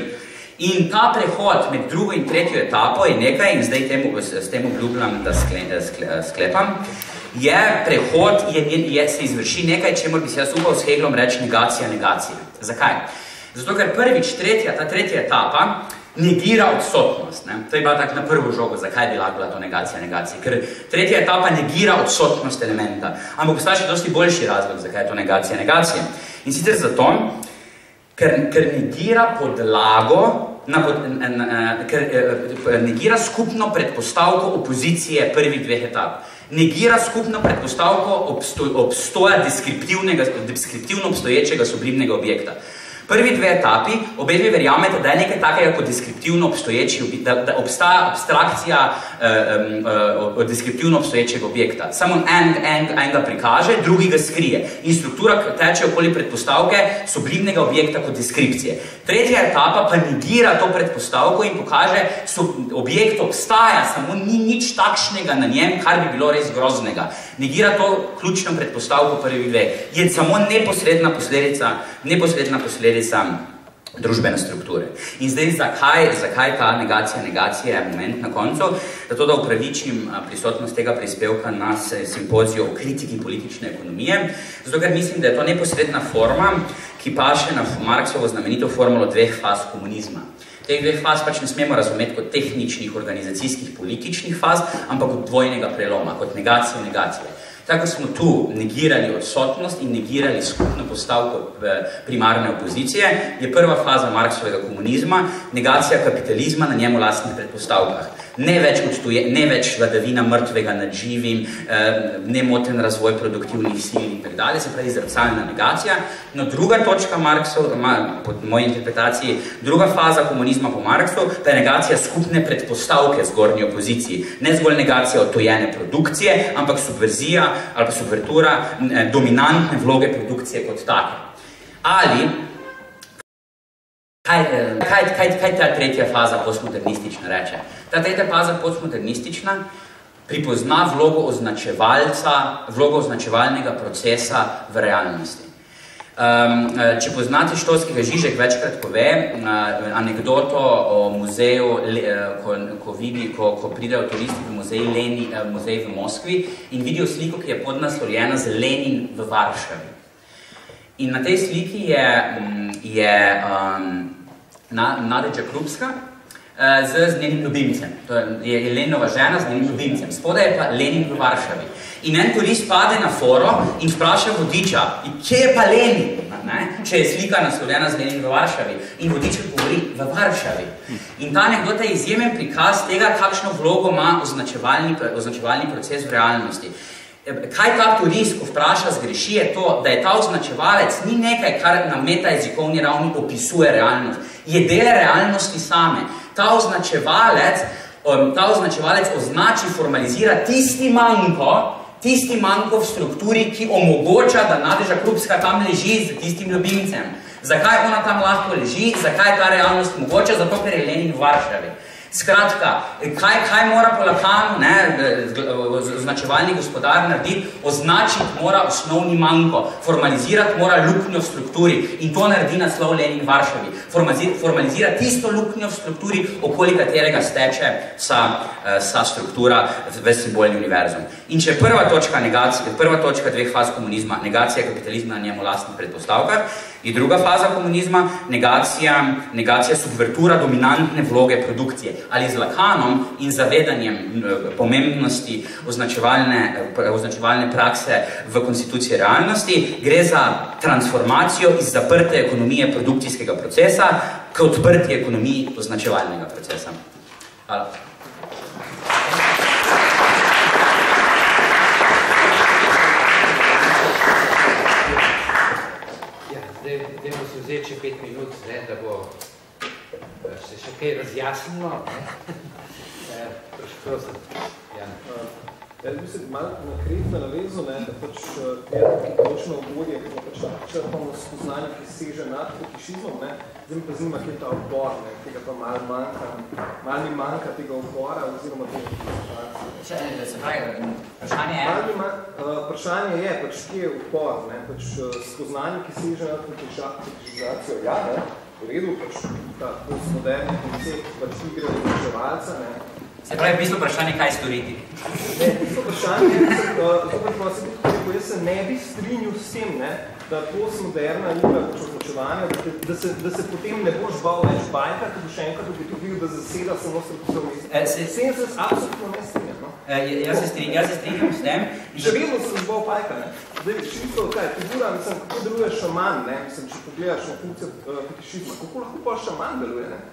In ta prehod med drugo in tretjo etapo je nekaj, in zdaj temu, s tem obljubljam, da skle, skle, sklepam, je prehod, je, je, je, se izvrši nekaj, čemu bi se jaz upal s Heglom reči negacija negacije. Zakaj? Zato, ker prvič, tretja, ta tretja etapa, negira odsotnost. Ne? To je bila tako na prvo žogo, zakaj bi lahko bila to negacija negacije. Ker tretja etapa negira odsotnost elementa. Ampak obstaja še dosti boljši razlog, zakaj je to negacija negacije. In sicer zato, ker, ker negira podlago, na, na, na, ker eh, negira skupno predpostavko opozicije prvih dveh etap. Negira skupno predpostavko obstoj, obstoja deskriptivnega, deskriptivno obstoječega sublimnega objekta. Prvi dve etapi, obe dve verjamete, da je nekaj takega kot deskriptivno obstoječi, da, da obstaja abstrakcija uh, um, deskriptivno obstoječega objekta. Samo en, en, en ga prikaže, drugi ga skrije. In struktura teče okoli predpostavke sublimnega objekta kot deskripcije. Tretja etapa pa negira to predpostavko in pokaže, da objekt obstaja, samo ni nič takšnega na njem, kar bi bilo res groznega. negira to ključno predpostavko prvi dve. Je samo neposredna posledica, neposredna posledica družbene strukture. In zdaj, zakaj, zakaj ta negacija negacije moment na koncu? Zato, da upravičim prisotnost tega prispevka na simpoziju o kritiki politične ekonomije, zato ker mislim, da je to neposredna forma, ki paše na Marksovo znamenito formulo dveh faz komunizma. Teh dveh faz pač ne smemo razumeti kot tehničnih, organizacijskih, političnih faz, ampak kot dvojnega preloma, kot negacijo negacije. Tako smo tu negirali odsotnost in negirali skupno postavko eh, primarne opozicije, je prva faza Marksovega komunizma, negacija kapitalizma na njemu lastnih predpostavkah ne več, odstuje, ne več vladavina mrtvega nad živim, eh, nemoten razvoj produktivnih sil in tak dalje, se pravi zrcalna negacija. No, druga točka Marksov, po moji interpretaciji, druga faza komunizma po Marksu, pa je negacija skupne predpostavke zgornji opoziciji. Ne zgolj negacija otojene produkcije, ampak subverzija ali pa subvertura eh, dominantne vloge produkcije kot take. Ali Kaj, kaj, kaj, kaj ta tretja faza postmodernistična reče? Ta tretja faza postmodernistična pripozna vlogo označevalca, vlogo označevalnega procesa v realnosti. Um, če poznate Štolskega Žižek, večkrat pove uh, anekdoto o muzeju, le, ko, ko, vidi, ko, ko pridejo turisti v muzej, Leni, uh, muzej v Moskvi in vidijo sliko, ki je podnaslovljena z Lenin v Varšavi. In na tej sliki je, je um, Nadeđa Krupska uh, z, z njenim ljubimcem. To je, Leninova žena z njenim ljubimcem. Spodaj je pa Lenin v Varšavi. In en turist pade na foro in vpraša vodiča, kje je pa Lenin? Ne? Če je slika naslovljena z Lenin v Varšavi. In vodič govori v Varšavi. In ta anekdota je izjemen prikaz tega, kakšno vlogo ima označevalni, označevalni proces v realnosti. Kaj ta turist, ko vpraša, zgreši, je to, da je ta označevalec ni nekaj, kar na metajezikovni ravni opisuje realnost. Je del realnosti same. Ta označevalec, um, ta označevalec označi, formalizira tisti manjko, tisti manjko v strukturi, ki omogoča, da Nadeža Krupska tam leži z tistim ljubimcem. Zakaj ona tam lahko leži? Zakaj je ta realnost mogoča? Zato, ker je Lenin v Varšavi. Skratka, kaj, kaj mora po Lakanu, ne, označevalni gospodar narediti? Označiti mora osnovni manjko, formalizirati mora luknjo v strukturi in to naredi naslov Lenin Varšavi. Formalizira tisto luknjo v strukturi, okoli katerega steče vsa, vsa struktura v simbolni univerzum. In če prva točka, negacija, prva točka dveh faz komunizma, negacija kapitalizma na njemu lastnih predpostavkah, In druga faza komunizma, negacija, negacija subvertura dominantne vloge produkcije. Ali z lakanom in zavedanjem pomembnosti označevalne, označevalne prakse v konstituciji realnosti, gre za transformacijo iz zaprte ekonomije produkcijskega procesa k odprti ekonomiji označevalnega procesa. Hvala.
Vzeti še pet minut, ne, da bo se še kaj razjasnilo. Proši, prosim. Ja.
Jaz bi se malo na kreditno navezu, ne, da pač je točno obodje, ki pač črpamo spoznanje, ki seže nad fetišizmom, ne, zdaj mi pa zanima, kje je ta odbor, ne, tega pa malo manjka, malo mi manjka tega odbora, oziroma tega
situacije. Se pravi, vprašanje je?
Malo ma, uh, vprašanje je, pač kje je odpor, ne, pač spoznanje, ki seže nad fetišizacijo, ja, ne, v redu, pač ta postmoderni koncept, pač igre odločevalca, ne,
Se pravi, v bistvu vprašanje, kaj storiti?
Ne, v bistvu vprašanje, jaz se, jaz se ne bi strinil s tem, ne, da postmoderna igra označevanja, da, da, se, da se potem ne boš bal več bajka, ko bo še enkrat ugotovil, da zaseda samo strukturno mesto. E, se, sem se absolutno ne strinjam. No?
E, jaz, se strinjam, jaz se strinjam s tem.
Še vedno sem bal bajka. Ne? Zdaj, čisto kaj, figura, mislim, kako deluje šaman, ne? mislim, če pogledaš na funkcijo uh, fetišizma, kako lahko pa šaman deluje, ne?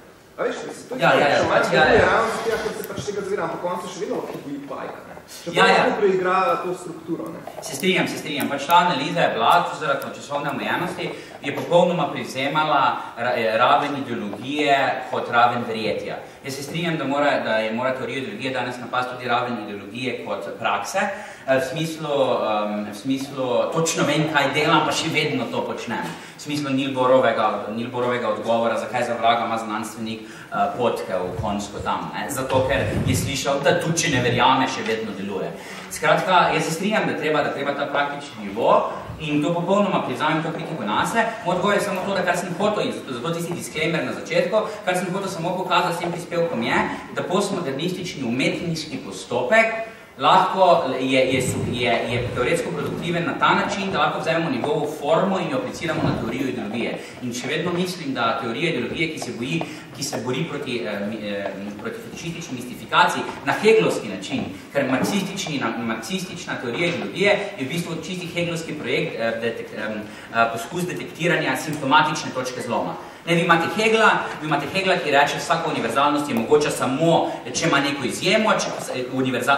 A veš, mislim, to je
ja, ja, ja,
šaman,
ja, ja.
ravno zato, ker se pač tega zavira, ampak on se še vedno lahko boji bajka. Ne? Če
ja, ja.
preigra to strukturo. Ne?
Se strinjam, se strinjam. Pač ta analiza je bila, zaradi časovne omejenosti, je popolnoma privzemala raven ideologije kot raven verjetja. Jaz se strinjam, da mora, da je mora teorija ideologije danes napast tudi raven ideologije kot prakse, v smislu, um, v smislu, točno vem, kaj delam, pa še vedno to počnem. V smislu Nilborovega, Nilborovega odgovora, zakaj za vraga ima znanstvenik uh, potke v konsko tam. Ne? Zato, ker je slišal, da tudi, če ne verjame, še vedno deluje. Skratka, jaz se strinjam, da treba, da treba ta praktični nivo in to popolnoma priznam to kritiko nase. Moj odgovor je samo to, da kar sem hotel, in zato tisti disclaimer na začetku, kar sem hotel samo pokazati s tem prispevkom je, da postmodernistični umetniški postopek lahko je, je, je, je teoretsko produktiven na ta način, da lahko vzamemo njegovo formo in jo apliciramo na teorijo ideologije. In še vedno mislim, da teorija ideologije, ki se boji, ki se bori proti, eh, proti fetišistični mistifikaciji na heglovski način, ker na, marksistična teorija ideologije je v bistvu čisti heglovski projekt, eh, detek, eh, poskus detektiranja simptomatične točke zloma. Ne, vi imate Hegla, vi imate Hegla, ki reče, vsaka univerzalnost je mogoča samo, če ima neko izjemo, če univerzal,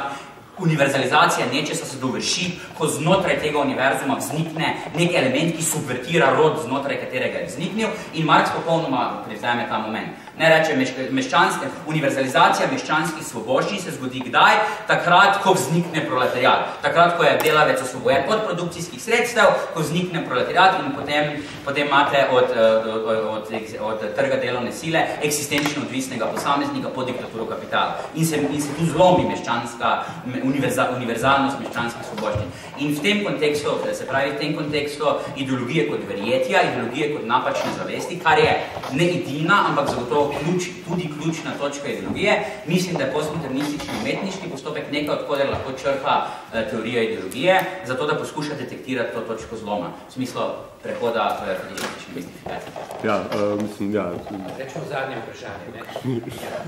univerzalizacija nečesa se dovrši, ko znotraj tega univerzuma vznikne nek element, ki subvertira rod, znotraj katerega je vzniknil in Marx popolnoma privzame ta moment ne reče meščanske, univerzalizacija meščanskih svoboščin se zgodi kdaj? Takrat, ko vznikne proletariat. Takrat, ko je delavec osvobojen od produkcijskih sredstev, ko vznikne proletariat in potem, potem imate od, od, od, od, od trga delovne sile eksistenčno odvisnega posameznika pod diktaturo kapitala. In se, in se tu zlomi meščanska, univerza, univerzalnost meščanskih svoboščin. In v tem kontekstu, se pravi v tem kontekstu ideologije kot verjetja, ideologije kot napačne zavesti, kar je ne edina, ampak zagotovo ključ, tudi ključna točka ideologije. Mislim, da je postmodernistični umetniški postopek nekaj, odkoder lahko črpa eh, teorija ideologije, zato da poskuša detektirati to točko zloma, v smislu prehoda v fetišistični mistifikacijo.
Ja, uh, mislim, ja.
Rečemo zadnje vprašanje,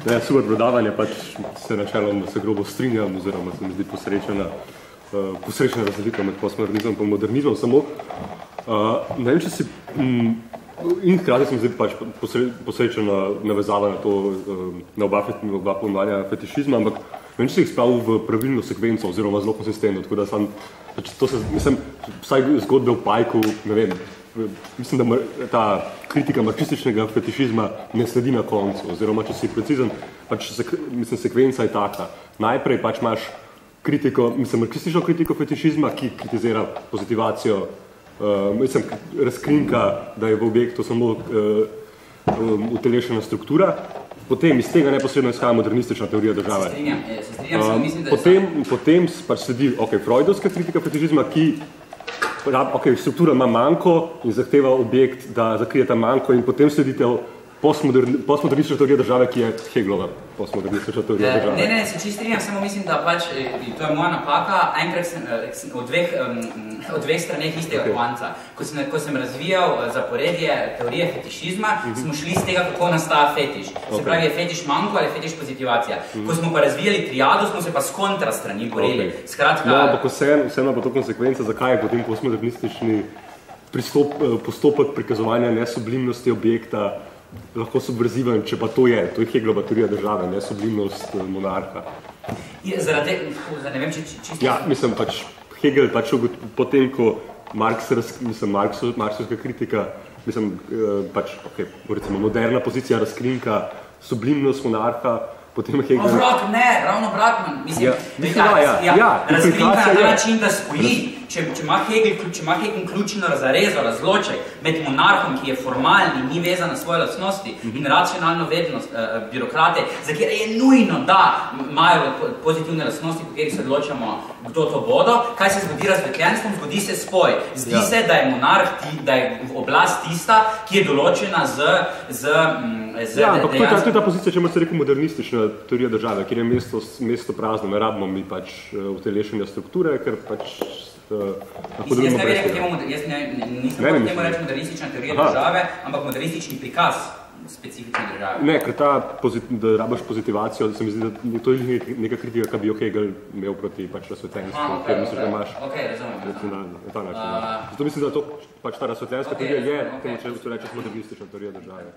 ne? ja, super predavanje, pač se načelom se grobo strinjam, oziroma se mi zdi posrečena, uh, posrečena razlika med postmodernizmom in modernizmom, samo uh, ne vem, če si, mm, In hkrati sem zdaj pač posrečena navezava na to, um, na oba, oba pojmovanja fetišizma, ampak vem, če se jih spravil v pravilno sekvenco oziroma zelo konsistentno, tako da sem, pač to se, mislim, vsaj zgodbe v Pajku, ne vem, mislim, da ta kritika marksističnega fetišizma ne sledi na koncu, oziroma, če si precizen, pač, sek, mislim, sekvenca je taka. Najprej pač imaš kritiko, mislim, marksistično kritiko fetišizma, ki kritizira pozitivacijo uh, mislim, razkrinka, da je v objektu samo uh, um, utelešena struktura, potem iz tega neposredno izhaja modernistična teorija države. Se
strinjam, se strinjam, uh, mislim, da
potem, je potem pač sledi okay, freudovska kritika fetišizma, ki okay, struktura ima manko in zahteva objekt, da zakrije ta manko in potem sledite postmodernistična teorija države, ki je Heglova postmodernistična teorija
eh,
države.
Ne, ne, se čist strinjam, samo mislim, da pač, eh, to je moja napaka, enkrat sem, eh, od, dveh, um, dveh straneh istega okay. kvanca. Ko sem, ko sem razvijal zaporedje teorije fetišizma, uh mhm. -huh. smo šli z tega, kako nastaja fetiš. Okay. Se pravi, je fetiš manko ali fetiš pozitivacija. Uh -huh. Ko smo pa razvijali triado, smo se pa s kontra strani borili. Okay. Skratka,
no, ampak vseeno vse pa to konsekvence, zakaj je potem postmodernistični pristop, postopek prikazovanja nesublimnosti objekta lahko subverziven, če pa to je, to je Hegelova teorija države, ne sublimnost eh, monarha.
Je, zaradi, ne vem, če čisto...
Ja, mislim, pač Hegel pač potem, ko Marx, mislim, Marxovska kritika, mislim, eh, pač, okay, recimo, moderna pozicija razkrinka sublimnost monarha, potem Hegel...
Obrat, ne, ravno obratno, mislim,
ja, mislim, da, ja, ja, ja,
razkrinka na način, da spoji, če, če ima Hegel, če ima Hegel ključno zarezo, razloček med monarhom, ki je formalni, ni vezan na svoje lastnosti mm -hmm. in racionalno vednost uh, birokrate, za kjer je nujno, da imajo pozitivne lastnosti, po kateri se odločamo, kdo to bodo, kaj se zgodi razvetljenstvom, zgodi se spoj. Zdi ja. se, da je monarh, ti, da je oblast tista, ki je določena z, z mm, Z,
ja, ampak to je, ta, to je ta pozicija, če se rekel modernistična teorija države, kjer je mesto, mesto prazno, ne rabimo mi pač uh, utelešenja strukture, ker pač
lahko uh, drugimo brez tega. Jaz ne, nisem ne, ne temu reči modernistična teorija Aha. države, ampak modernistični prikaz specifične države.
Ne, ker ta, pozit, da rabaš pozitivacijo, se mi zdi, da to je neka kritika, ki bi jo Hegel imel proti pač razsvetljenstvu, okay, ker misliš,
okay.
da imaš
okay, razumem,
na ta način. Uh, Zato mislim, da to pač ta razsvetljenska okay, teorija je, okay. če se reče modernistična teorija države.